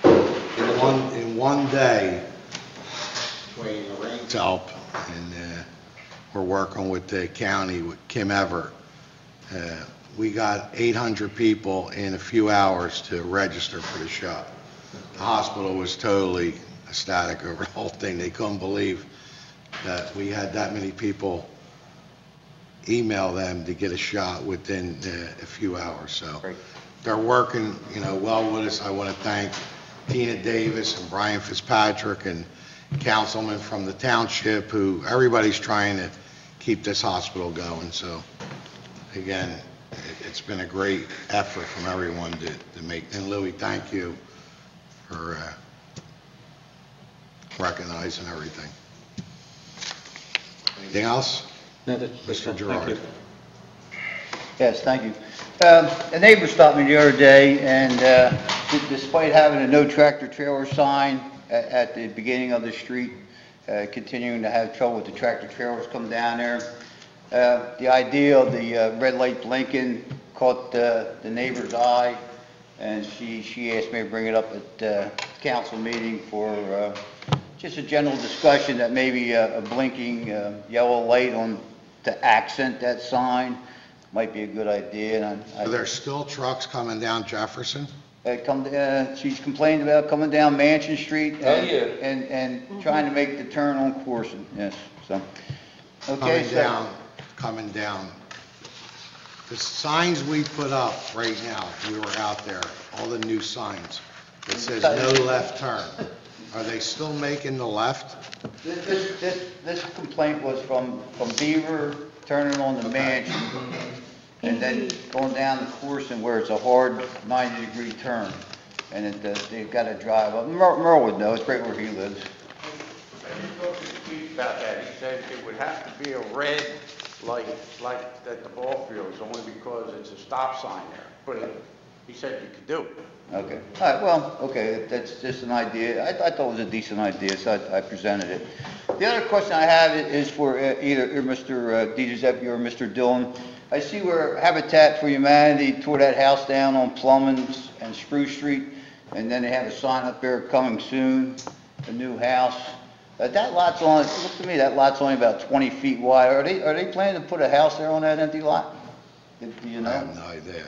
In one, in one day, between Lorraine's help and uh, we're working with the county, with Kim Everett, uh, we got 800 people in a few hours to register for the shot. The hospital was totally ecstatic over the whole thing. They couldn't believe that we had that many people email them to get a shot within uh, a few hours, so. They're working, you know, well with us. I want to thank Tina Davis and Brian Fitzpatrick and councilmen from the township who, everybody's trying to keep this hospital going. So again, it- it's been a great effort from everyone to to make, and Louis, thank you for uh, recognizing everything. Anything else? No, that's- Mr. thank Gerard. you. Yes, thank you. Um, A neighbor stopped me the other day, and uh, d- despite having a no tractor trailer sign a- at the beginning of the street, uh, continuing to have trouble with the tractor trailers come down there, uh, the idea of the uh, red light blinking caught uh, the neighbor's eye, and she, she asked me to bring it up at uh, council meeting for uh, just a general discussion that maybe uh, a blinking uh, yellow light on, to accent that sign might be a good idea, and I... Are there still trucks coming down Jefferson? Uh, come, uh, she's complained about coming down Mansion Street. Oh, and- yeah. And, and trying to make the turn on Corson, yes, so. Okay, Coming so. down, coming down. The signs we put up right now, if we were out there, all the new signs, it says no left turn. Are they still making the left? This, this, this, this complaint was from, from Beaver, turning on the Mansion, and then going down the course and where it's a hard ninety-degree turn. And it, uh, they've got to drive up, Merle, Merle would know, it's right where he lives. I just talked to chief about that, he said it would have to be a red light, like at the ball fields, only because it's a stop sign there. But it- he said you could do it. Okay, all right, well, okay, that's just an idea. I, I thought it was a decent idea, so I, I presented it. The other question I have is for uh, either either Mr. Di Giuseppe or Mr. Dillon. I see where Habitat for Humanity tore that house down on Plummins and Spruce Street, and then they have a sign up there, coming soon, a new house. Uh, That lot's only, it looks to me, that lot's only about 20 feet wide. Are they, are they planning to put a house there on that empty lot? Do you know? I have know? no idea.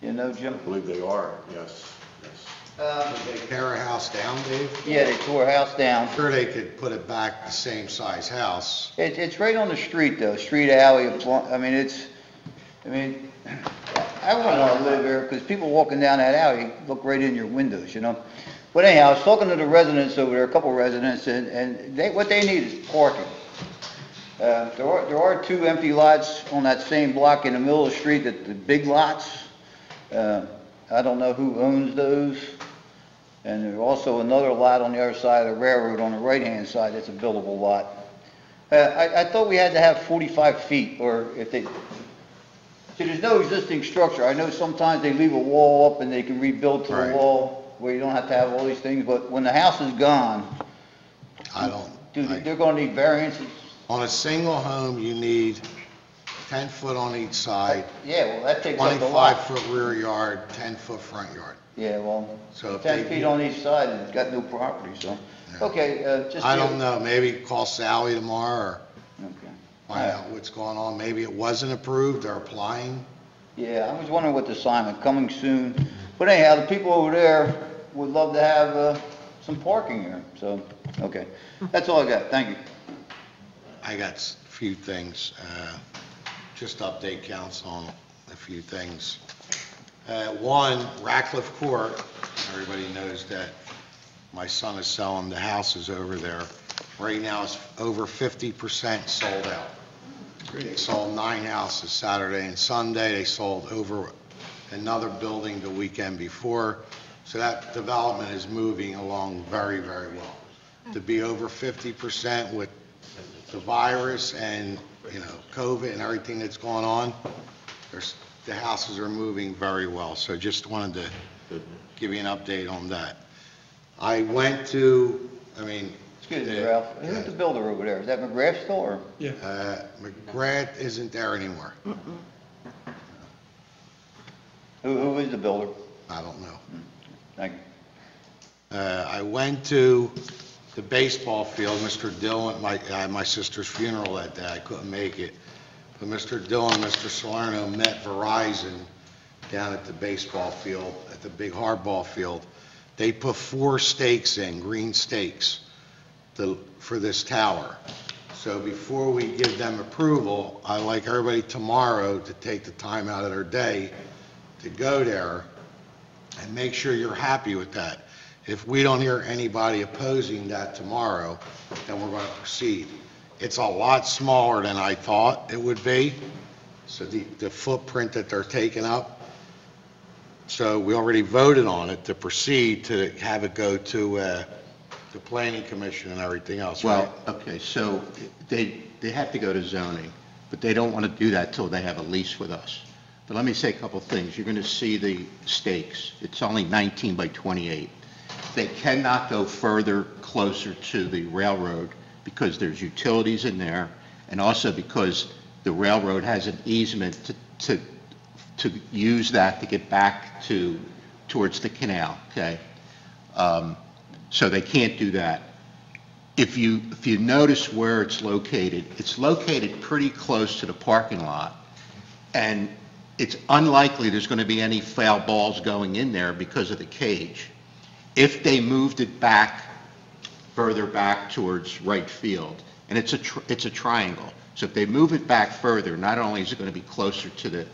You know, Jim? I believe they are, yes, yes. Did they tear a house down, Dave? Yeah, they tore a house down. Sure they could put it back the same size house. It, it's right on the street though, street alley, of Plum- I mean, it's, I mean, I wouldn't wanna live there, because people walking down that alley look right in your windows, you know? But anyhow, I was talking to the residents over there, a couple of residents, and, and they, what they need is parking. Uh, there are, there are two empty lots on that same block in the middle of the street, that the big lots. Uh, I don't know who owns those. And there's also another lot on the other side of the railroad on the right-hand side, that's a buildable lot. Uh, I, I thought we had to have 45 feet, or if they, see, there's no existing structure. I know sometimes they leave a wall up and they can rebuild to the Right. wall where you don't have to have all these things, but when the house is gone, I don't, dude, they're gonna need variances. on a single home, you need 10 foot on each side, Yeah, well, that takes up the lot. 25 foot rear yard, 10 foot front yard. Yeah, well, So if 10 they- feet on each side, and it's got no property, so, okay, uh, just. I don't know, maybe call Sally tomorrow or Okay. Find out what's going on. Maybe it wasn't approved, they're applying. Yeah, I was wondering what the sign was, coming soon. But anyhow, the people over there would love to have, uh, some parking here, so, okay. That's all I got, thank you. I got a few things, uh, just update council on a few things. Uh, One, Ratcliffe Court, everybody knows that my son is selling the houses over there. Right now, it's over 50% sold out. They sold nine houses Saturday and Sunday. They sold over another building the weekend before. So that development is moving along very, very well. To be over 50% with the virus and, you know, COVID and everything that's going on, there's, the houses are moving very well. So just wanted to give you an update on that. I went to, I mean. Excuse me, Ralph, who's the builder over there? Is that McGrath still, or? Yeah. Uh, McGrath isn't there anymore. Who, who is the builder? I don't know. Thank you. Uh, I went to the baseball field, Mr. Dillon, my, I had my sister's funeral that day, I couldn't make it. But Mr. Dillon, and Mr. Salerno met Verizon down at the baseball field, at the big hardball field. They put four stakes in, green stakes, to, for this tower. So before we give them approval, I'd like everybody tomorrow to take the time out of their day to go there and make sure you're happy with that. If we don't hear anybody opposing that tomorrow, then we're going to proceed. It's a lot smaller than I thought it would be, so the the footprint that they're taking up. So we already voted on it to proceed to have it go to uh, the planning commission and everything else, right? Well, okay, so they, they have to go to zoning, but they don't want to do that till they have a lease with us. But let me say a couple things. You're going to see the stakes. It's only 19 by 28. They cannot go further closer to the railroad because there's utilities in there, and also because the railroad has an easement to, to, to use that to get back to, towards the canal, okay? Um, So they can't do that. If you, if you notice where it's located, it's located pretty close to the parking lot, and it's unlikely there's going to be any foul balls going in there because of the cage. If they moved it back, further back towards right field, and it's a, it's a triangle, so if they move it back further, not only is it going to be closer to the,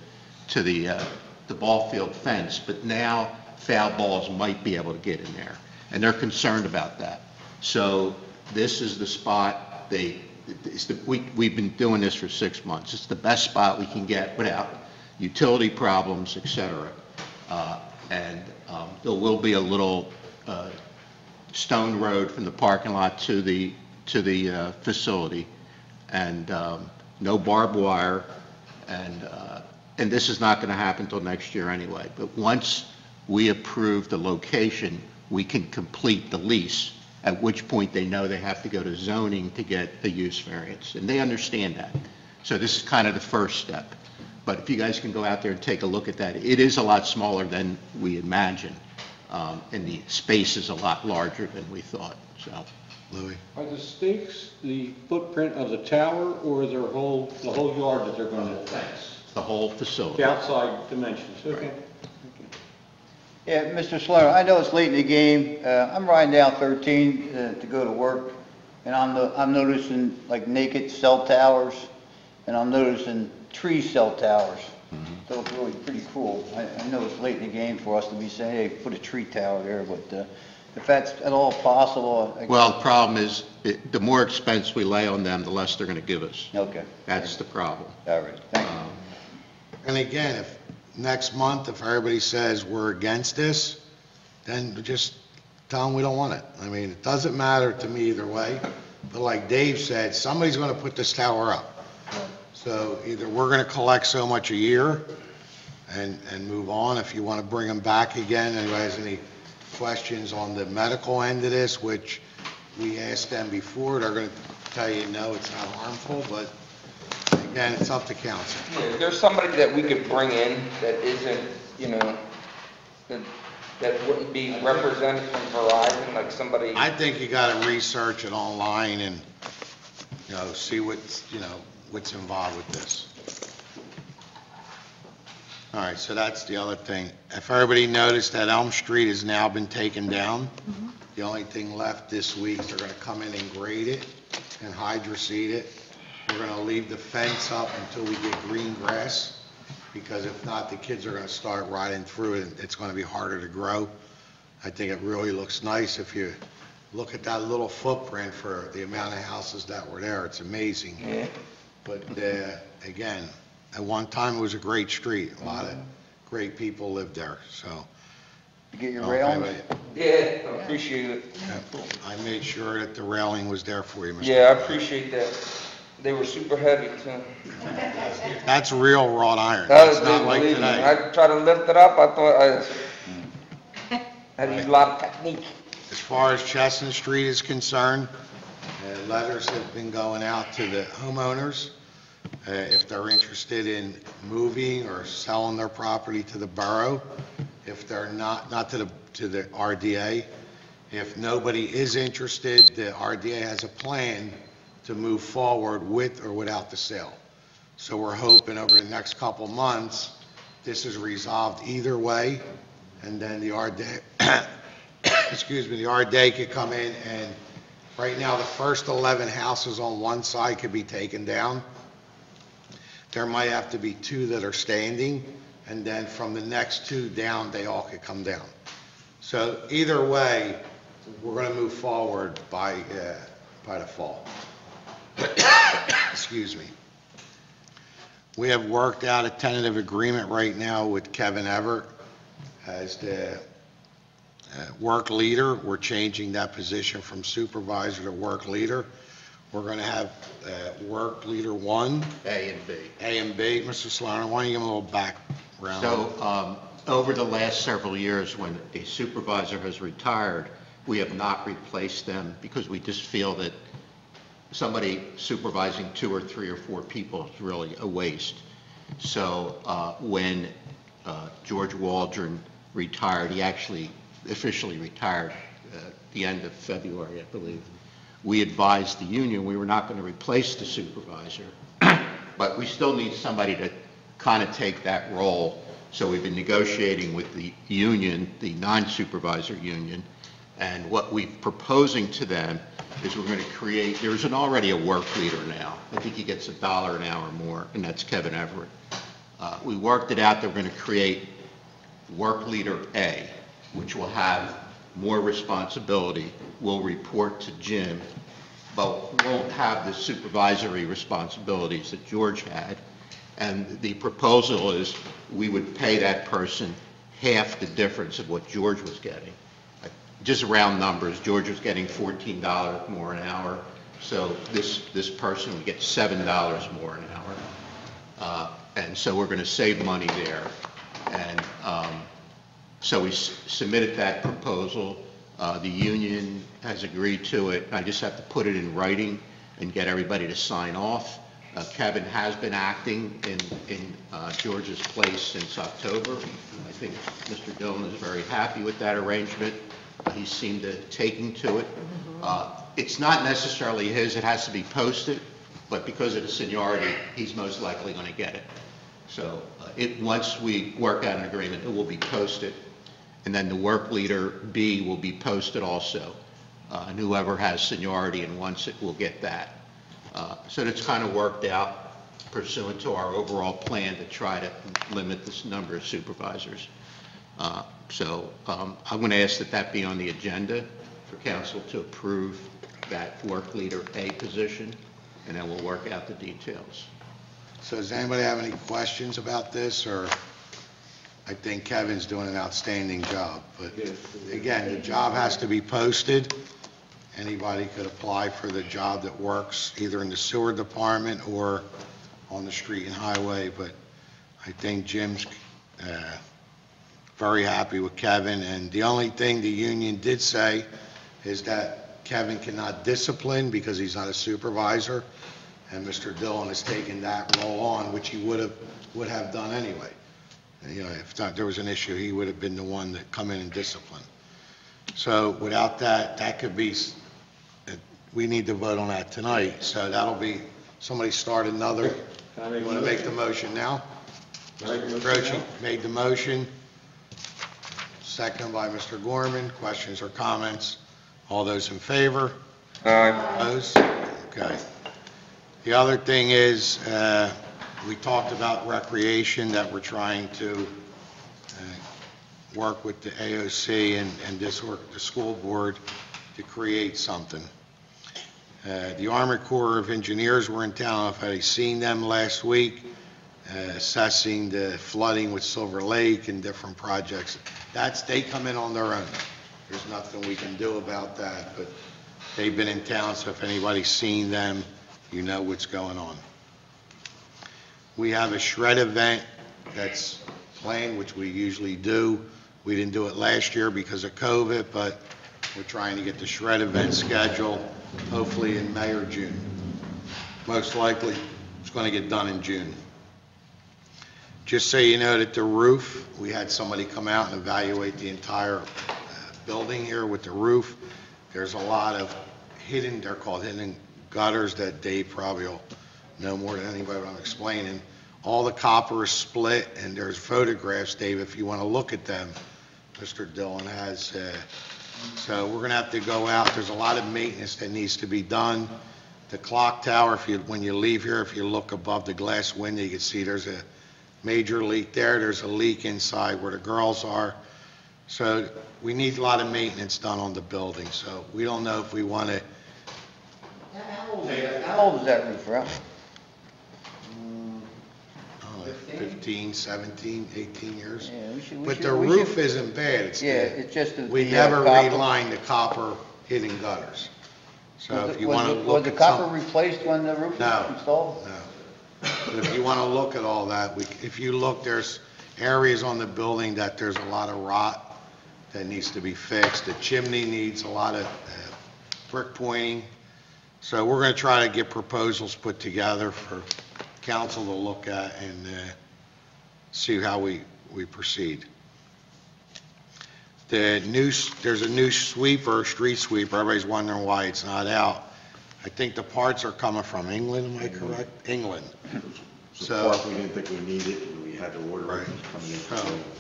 to the, uh, the ball field fence, but now foul balls might be able to get in there, and they're concerned about that. So this is the spot, they, the, we, we've been doing this for six months. It's the best spot we can get without utility problems, et cetera. Uh, And um, there will be a little uh, stone road from the parking lot to the, to the uh, facility, and um, no barbed wire, and, uh, and this is not going to happen until next year anyway. But once we approve the location, we can complete the lease, at which point they know they have to go to zoning to get the use variance, and they understand that. So this is kind of the first step. But if you guys can go out there and take a look at that, it is a lot smaller than we imagined, um, and the space is a lot larger than we thought, so. Louis? Are the stakes the footprint of the tower or their whole, the whole yard that they're going to? The whole facility. The outside dimensions, okay. Yeah, Mr. Slaughter, I know it's late in the game. Uh, I'm riding down 13 uh, to go to work, and I'm, no- I'm noticing like naked cell towers, and I'm noticing tree cell towers. So it's really pretty cool. I, I know it's late in the game for us to be saying, hey, put a tree tower there, but uh, if that's at all possible. I- Well, the problem is, it- the more expense we lay on them, the less they're going to give us. Okay, That's the problem. all right, thank you. And again, if, next month, if everybody says we're against this, then just tell them we don't want it. I mean, it doesn't matter to me either way, but like Dave said, somebody's gonna put this tower up. So either we're gonna collect so much a year and, and move on, if you wanna bring them back again, anybody has any questions on the medical end of this, which we asked them before, they're gonna tell you, no, it's not harmful, but again, it's up to council. Yeah, if there's somebody that we could bring in that isn't, you know, that, that wouldn't be represented from Verizon, like somebody, I think you gotta research it online and, you know, see what's, you know, what's involved with this. All right, so that's the other thing. If everybody noticed that Elm Street has now been taken down, mm-hmm. the only thing left this week, they're gonna come in and grade it and hydroseed it. We're gonna leave the fence up until we get green grass, because if not, the kids are gonna start riding through it, and it's gonna be harder to grow. I think it really looks nice if you look at that little footprint for the amount of houses that were there, it's amazing. Yeah. But, uh, again, at one time, it was a great street, a lot of great people lived there, so. You get your Okay, railings? yeah, I appreciate it. I made sure that the railing was there for you, Mr. Yeah, I appreciate that. They were super heavy too. That's real wrought iron, That it's was, not like believe me, today. I tried to lift it up, I thought I had to use a lot of technique. As far as Chestnut Street is concerned, uh, letters have been going out to the homeowners, uh, if they're interested in moving or selling their property to the borough. If they're not, not to the, to the RDA. If nobody is interested, the RDA has a plan to move forward with or without the sale. So we're hoping over the next couple months, this is resolved either way, and then the RDA, excuse me, the RDA could come in and, right now, the first 11 houses on one side could be taken down. There might have to be two that are standing, and then from the next two down, they all could come down. So either way, we're going to move forward by, uh, by the fall. Excuse me. We have worked out a tentative agreement right now with Kevin Everett as the uh, work leader. We're changing that position from supervisor to work leader. We're going to have uh, work leader one, A and B. A and B. Mr. Solano, why don't you give him a little background? So, um, over the last several years, when a supervisor has retired, we have not replaced them because we just feel that somebody supervising two or three or four people is really a waste. So, uh, when uh, George Waldron retired, he actually officially retired uh, at the end of February, I believe. We advised the union we were not going to replace the supervisor, but we still need somebody to kind of take that role. So we've been negotiating with the union, the non-supervisor union, and what we're proposing to them is we're going to create, there's an already a work leader now. I think he gets a dollar an hour more, and that's Kevin Everett. Uh, We worked it out that we're going to create work leader A, which will have more responsibility, will report to Jim, but won't have the supervisory responsibilities that George had. And the proposal is we would pay that person half the difference of what George was getting. Just round numbers, George was getting $14 more an hour, so this, this person would get $7 more an hour. Uh, And so we're going to save money there. And um, so we submitted that proposal. Uh, The union has agreed to it. I just have to put it in writing and get everybody to sign off. Uh, Kevin has been acting in, in uh, George's place since October. I think Mr. Dillon is very happy with that arrangement. He seemed to taking to it. Uh, It's not necessarily his, it has to be posted, but because of the seniority, he's most likely going to get it. So uh, it, once we work out an agreement, it will be posted, and then the work leader B will be posted also. Uh, And whoever has seniority and wants it will get that. Uh, So that's kind of worked out pursuant to our overall plan to try to limit this number of supervisors. Uh, So um, I'm going to ask that that be on the agenda for council to approve that work leader A position, and then we'll work out the details. So does anybody have any questions about this, or I think Kevin's doing an outstanding job, but again, the job has to be posted. Anybody could apply for the job that works, either in the sewer department or on the street and highway, but I think Jim's uh, very happy with Kevin, and the only thing the union did say is that Kevin cannot discipline because he's not a supervisor, and Mr. Dillon has taken that role on, which he would have, would have done anyway. You know, if not, there was an issue, he would have been the one that come in and discipline. So without that, that could be, s- we need to vote on that tonight, so that'll be, somebody start another. You want to make the motion now? Mr. Croce made the motion, second by Mr. Gorman. Questions or comments? All those in favor? Aye. Opposed? Okay. The other thing is, uh, we talked about recreation, that we're trying to uh, work with the AOC and and this work, the school board, to create something. Uh, The Army Corps of Engineers were in town, I've already seen them last week, Uh, assessing the flooding with Silver Lake and different projects. That's, they come in on their own. There's nothing we can do about that, but they've been in town, so if anybody's seen them, you know what's going on. We have a shred event that's planned, which we usually do. We didn't do it last year because of COVID, but we're trying to get the shred event scheduled, hopefully in May or June. Most likely, it's going to get done in June. Just so you know that the roof, we had somebody come out and evaluate the entire uh, building here with the roof. There's a lot of hidden, they're called hidden gutters that Dave probably will know more than anybody what I'm explaining. All the copper is split, and there's photographs, Dave, if you want to look at them, Mr. Dillon has. uh, So we're going to have to go out, there's a lot of maintenance that needs to be done. The clock tower, if you, when you leave here, if you look above the glass window, you can see there's a major leak there, there's a leak inside where the girls are. So we need a lot of maintenance done on the building, so we don't know if we want to, How old is that roof, Ralph? 15, 17, 18 years. Yeah, we should- we But should- the we roof should- isn't bad, it's Yeah, the, it's just the- we the, uh, never copper. relined the copper hidden gutters. So Was if it- you was want to look Was at the copper replaced when the roof No. was installed? But if you want to look at all that, we, if you look, there's areas on the building that there's a lot of rot that needs to be fixed. The chimney needs a lot of uh, brick pointing. So we're going to try to get proposals put together for council to look at and uh, see how we, we proceed. The new, there's a new sweeper, street sweeper, everybody's wondering why it's not out. I think the parts are coming from England, am I correct? England. So So, we didn't think we needed, it and we had to order it coming in. so,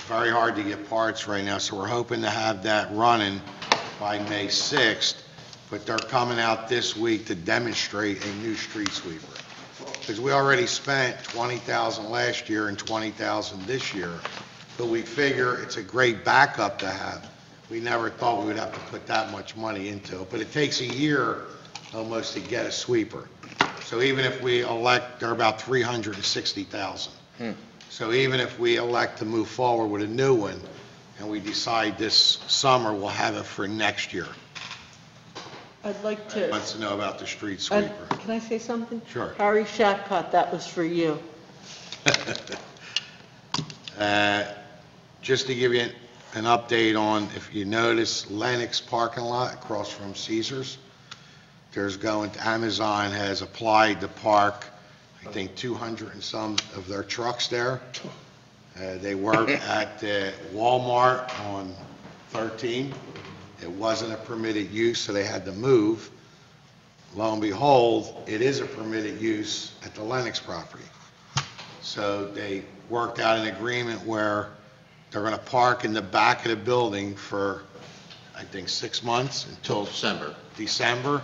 very hard to get parts right now, so we're hoping to have that running by May 6th, but they're coming out this week to demonstrate a new street sweeper. Because we already spent 20,000 last year and 20,000 this year, but we figure it's a great backup to have. We never thought we would have to put that much money into it, but it takes a year almost to get a sweeper. So even if we elect, they're about 360,000. So even if we elect to move forward with a new one, and we decide this summer, we'll have it for next year. I'd like to, Wants to know about the street I'd- sweeper. can I say something? Sure. Harry Shapcott, that was for you. Uh, Just to give you an update on, if you notice, Lennox parking lot across from Caesars, there's going, Amazon has applied to park, I think, 200 and some of their trucks there. Uh, They work at uh, Walmart on 13. It wasn't a permitted use, so they had to move. Lo and behold, it is a permitted use at the Lennox property. So they worked out an agreement where they're going to park in the back of the building for, I think, six months until December. December.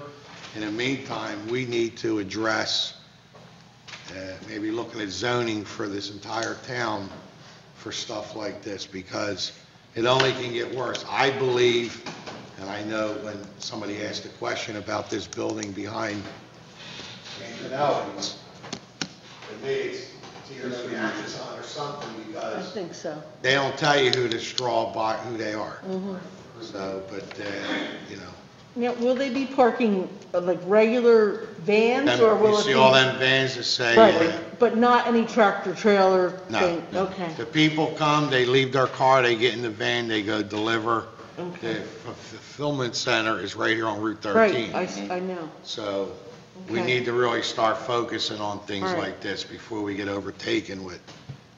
In the meantime, we need to address, uh, maybe looking at zoning for this entire town for stuff like this, because it only can get worse. I believe, and I know when somebody asked a question about this building behind Antonelli's, to me, it's it's either going to be or something, I because think so. they don't tell you who the straw buy, who they are. Mhm. So, but, uh, you know, Now, will they be parking uh, like regular vans, or will You it be? see all them vans that say, uh, But, but not any tractor trailer No, thing? no. Okay. the people come, they leave their car, they get in the van, they go deliver. Okay. The f- fulfillment center is right here on Route Right, 13. I, s- I know. So we Okay. need to really start focusing on things All right. like this before we get overtaken with,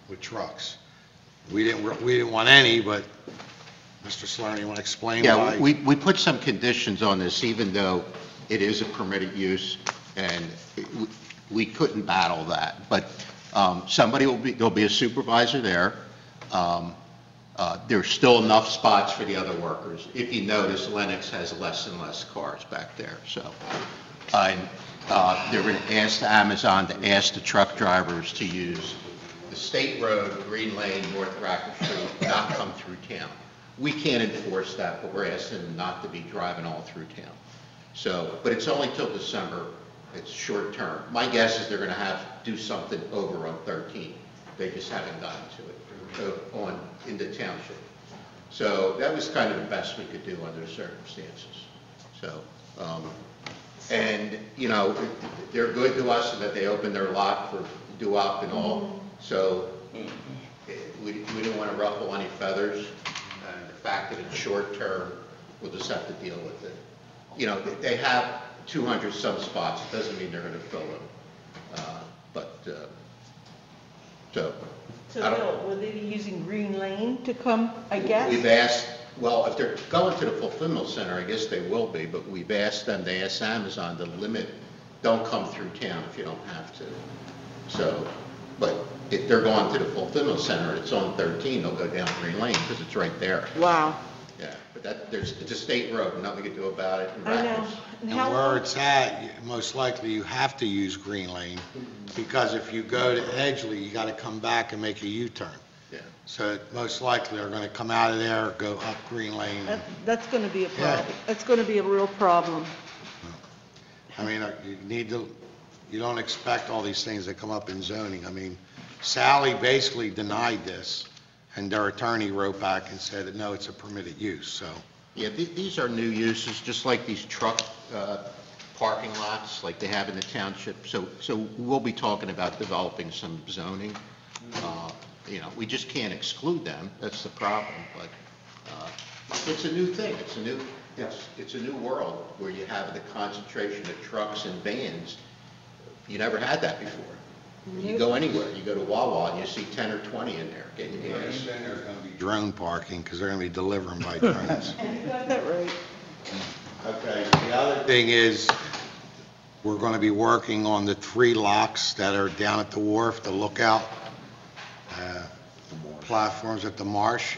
with trucks. We didn't, we didn't want any, but Mr. Slurny, you want to explain Yeah, why? we, we put some conditions on this, even though it is a permitted use, and it- we- we couldn't battle that. But um, somebody will be, there'll be a supervisor there. Um, uh, There's still enough spots for the other workers. If you notice, Lennox has less and less cars back there, so. And uh, they're going to ask the Amazon to ask the truck drivers to use the state road, Green Lane, North Racket Street, not come through town. We can't enforce that, but we're asking them not to be driving all through town. So, but it's only till December, it's short term. My guess is they're going to have, to do something over on 13. They just haven't gotten to it, uh, on, in the township. So that was kind of the best we could do under the circumstances. So, um, and, you know, they're good to us in that they opened their lot for doo-wop and all. So eh, we we didn't want to ruffle any feathers. Fact that it's short-term, we'll just have to deal with it. You know, they- they have 200 some spots. It doesn't mean they're going to fill them. Uh, But, uh, so. I So don't- Bill, will they be using Green Lane to come, I guess? We've asked, well, if they're going to the fulfillment center, I guess they will be, but we've asked them, they asked Amazon to limit, don't come through town if you don't have to. So, but if they're going to the fulfillment center, it's on 13, they'll go down Green Lane because it's right there. Wow. Yeah, but that, there's, it's a state road, nothing we can do about it. in I know. Radcliffe. And And where long- it's at, you- most likely you have to use Green Lane, because if you go to Edgely, you got to come back and make a U-turn. Yeah. So most likely they're going to come out of there, go up Green Lane. That- That's going to be a Yeah. problem. That's going to be a real problem. I mean, uh, you need to, you don't expect all these things that come up in zoning. I mean, Sally basically denied this, and their attorney wrote back and said, that no, it's a permitted use, so. Yeah, the- these are new uses, just like these truck uh, parking lots like they have in the township. So, so we'll be talking about developing some zoning. Uh, You know, we just can't exclude them, that's the problem, but uh, it's a new thing, it's a new, it's, it's a new world where you have the concentration of trucks and vans. You never had that before. You go anywhere, you go to Wawa and you see 10 or 20 in there getting gas. Drone parking, because they're going to be delivering by drones. Got that right. Okay, the other thing is, we're going to be working on the three locks that are down at the wharf, the lookout uh, platforms at the marsh.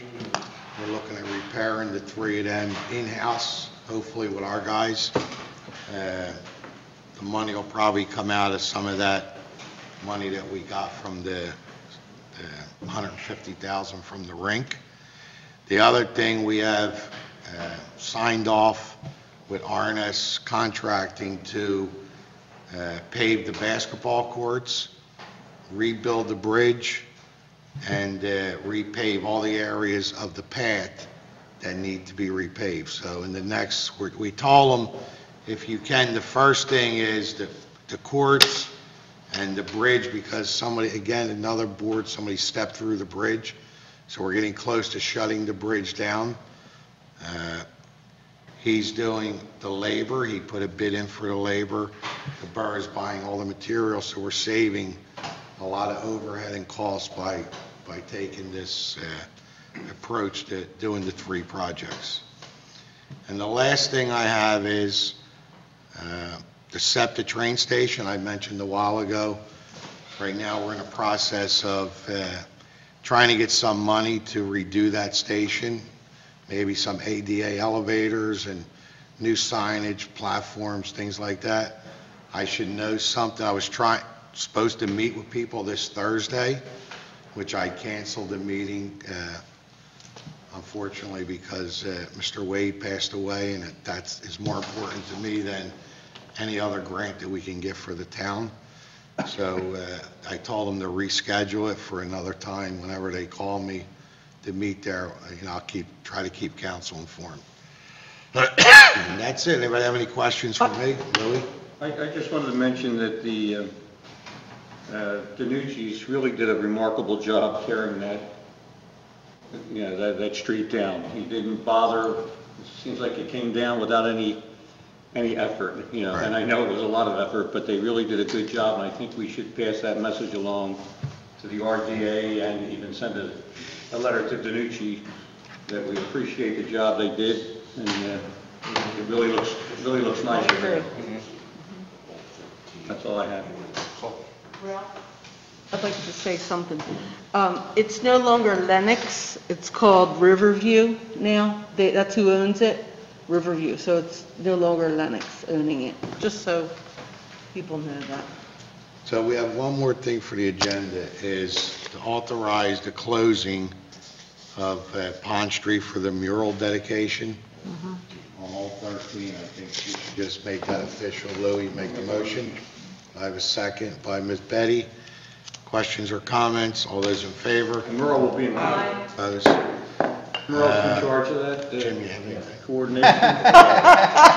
We're looking at repairing the three of them in-house, hopefully with our guys. Uh, The money will probably come out of some of that money that we got from the the 150,000 from the rink. The other thing, we have uh, signed off with RNS Contracting to uh, pave the basketball courts, rebuild the bridge, and uh, repave all the areas of the path that need to be repaved. So in the next, we- we told them, if you can, the first thing is the the courts and the bridge, because somebody, again, another board, somebody stepped through the bridge, so we're getting close to shutting the bridge down. Uh, He's doing the labor, he put a bid in for the labor, the borough's buying all the material, so we're saving a lot of overhead and costs by, by taking this uh, approach to doing the three projects. And the last thing I have is uh, the SEPTA train station, I mentioned a while ago. Right now, we're in a process of uh, trying to get some money to redo that station, maybe some ADA elevators and new signage, platforms, things like that. I should know something. I was trying, supposed to meet with people this Thursday, which I canceled the meeting, uh, unfortunately, because uh, Mr. Wade passed away, and it- that is more important to me than any other grant that we can get for the town. So uh, I told them to reschedule it for another time, whenever they call me to meet there, you know, I'll keep, try to keep council informed. And that's it. Anybody have any questions for me? Louis? I, I just wanted to mention that the, uh, uh, Danucci's really did a remarkable job tearing that, you know, that, that street down. He didn't bother, it seems like it came down without any, any effort, you know, and I know it was a lot of effort, but they really did a good job, and I think we should pass that message along to the RDA and even send a, a letter to Danucci that we appreciate the job they did, and, uh, it really looks, it really looks nice. That's all I have. I'd like to say something. Um, It's no longer Lennox, it's called Riverview now. They- That's who owns it, Riverview. So it's no longer Lennox owning it, just so people know that. So we have one more thing for the agenda, is to authorize the closing of uh, Pond Street for the mural dedication on all 13. I think you should just make that official. Louis, make the motion. I have a second by Ms. Betty. Questions or comments? All those in favor? Merle will be in. Opposed? Merle's in charge of that. uh, Jim, you have anything? Coordination. That's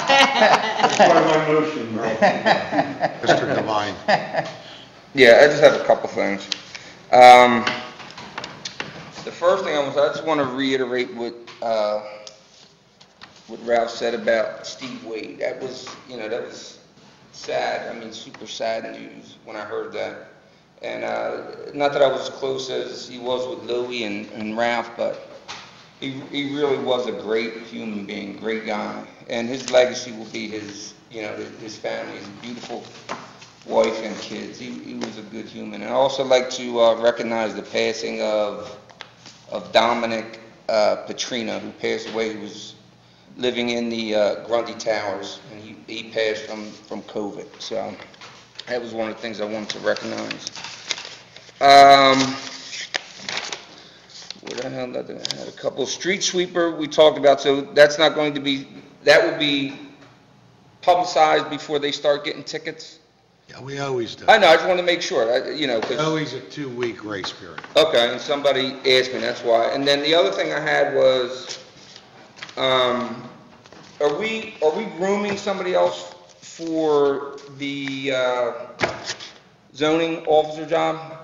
part of my motion, Merle. Mr. Devine? Yeah, I just have a couple things. Um, The first thing I was, I just want to reiterate what, uh, what Ralph said about Steve Wade. That was, you know, that was sad, I mean, super sad news when I heard that. And, uh, not that I was as close as he was with Louis and, and Ralph, but he, he really was a great human being, great guy. And his legacy will be his, you know, his family, his beautiful wife and kids. He, he was a good human. And I also like to uh, recognize the passing of, of Dominic uh, Petrina, who passed away. He was living in the uh, Grundy Towers, and he, he passed from, from COVID. So that was one of the things I wanted to recognize. Um, the hell, I had a couple, street sweeper, we talked about, so that's not going to be, that will be publicized before they start getting tickets? Yeah, we always do. I know, I just want to make sure, I- you know, 'cause- Always a two-week grace period. Okay, and somebody asked me, that's why. And then the other thing I had was, um, are we, are we grooming somebody else for the, uh, zoning officer job?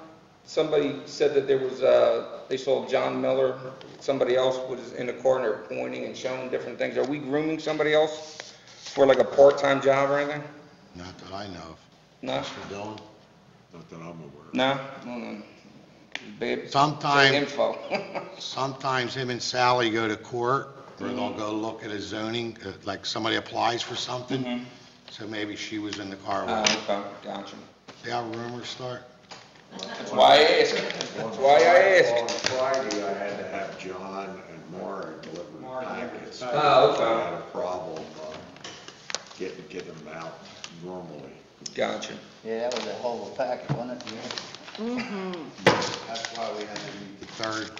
Somebody said that there was, uh, they saw John Miller, somebody else was in the corner pointing and showing different things. Are we grooming somebody else for like a part-time job or anything? Not that I know of. No? Mr. Dillon? Not that I'm aware. No? No, no. Bad- Sometime- bad info. Sometimes him and Sally go to court, or they'll go look at a zoning, uh, like somebody applies for something, so maybe she was in the car Oh, with him. okay, gotcha. See how rumors start? That's why I asked. That's why I On asked. Friday, I had to have John and Mara deliver packets. Oh, okay. I had a problem uh, getting, getting them out normally. Gotcha. Yeah, that was a hell of packet, wasn't it? Mm-hmm. That's why we had to meet the third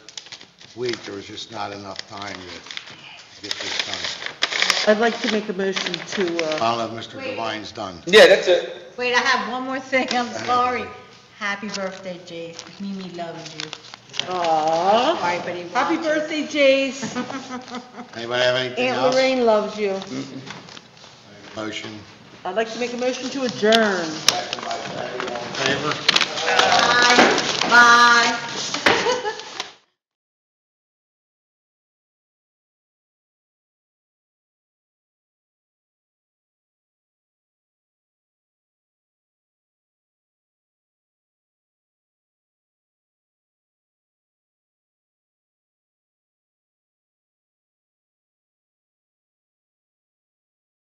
week, there was just not enough time to get this done. I'd like to make a motion to, uh, I don't know if Mr. Devine's done. Yeah, that's it. Wait, I have one more thing, I'm sorry. Happy birthday, Jace. Mimi loves you. Aw. Sorry, but he Happy watches. birthday, Jace. Anybody have anything Aunt else? Lorraine loves you. Motion, I'd like to make a motion to adjourn. favor? Bye. Bye.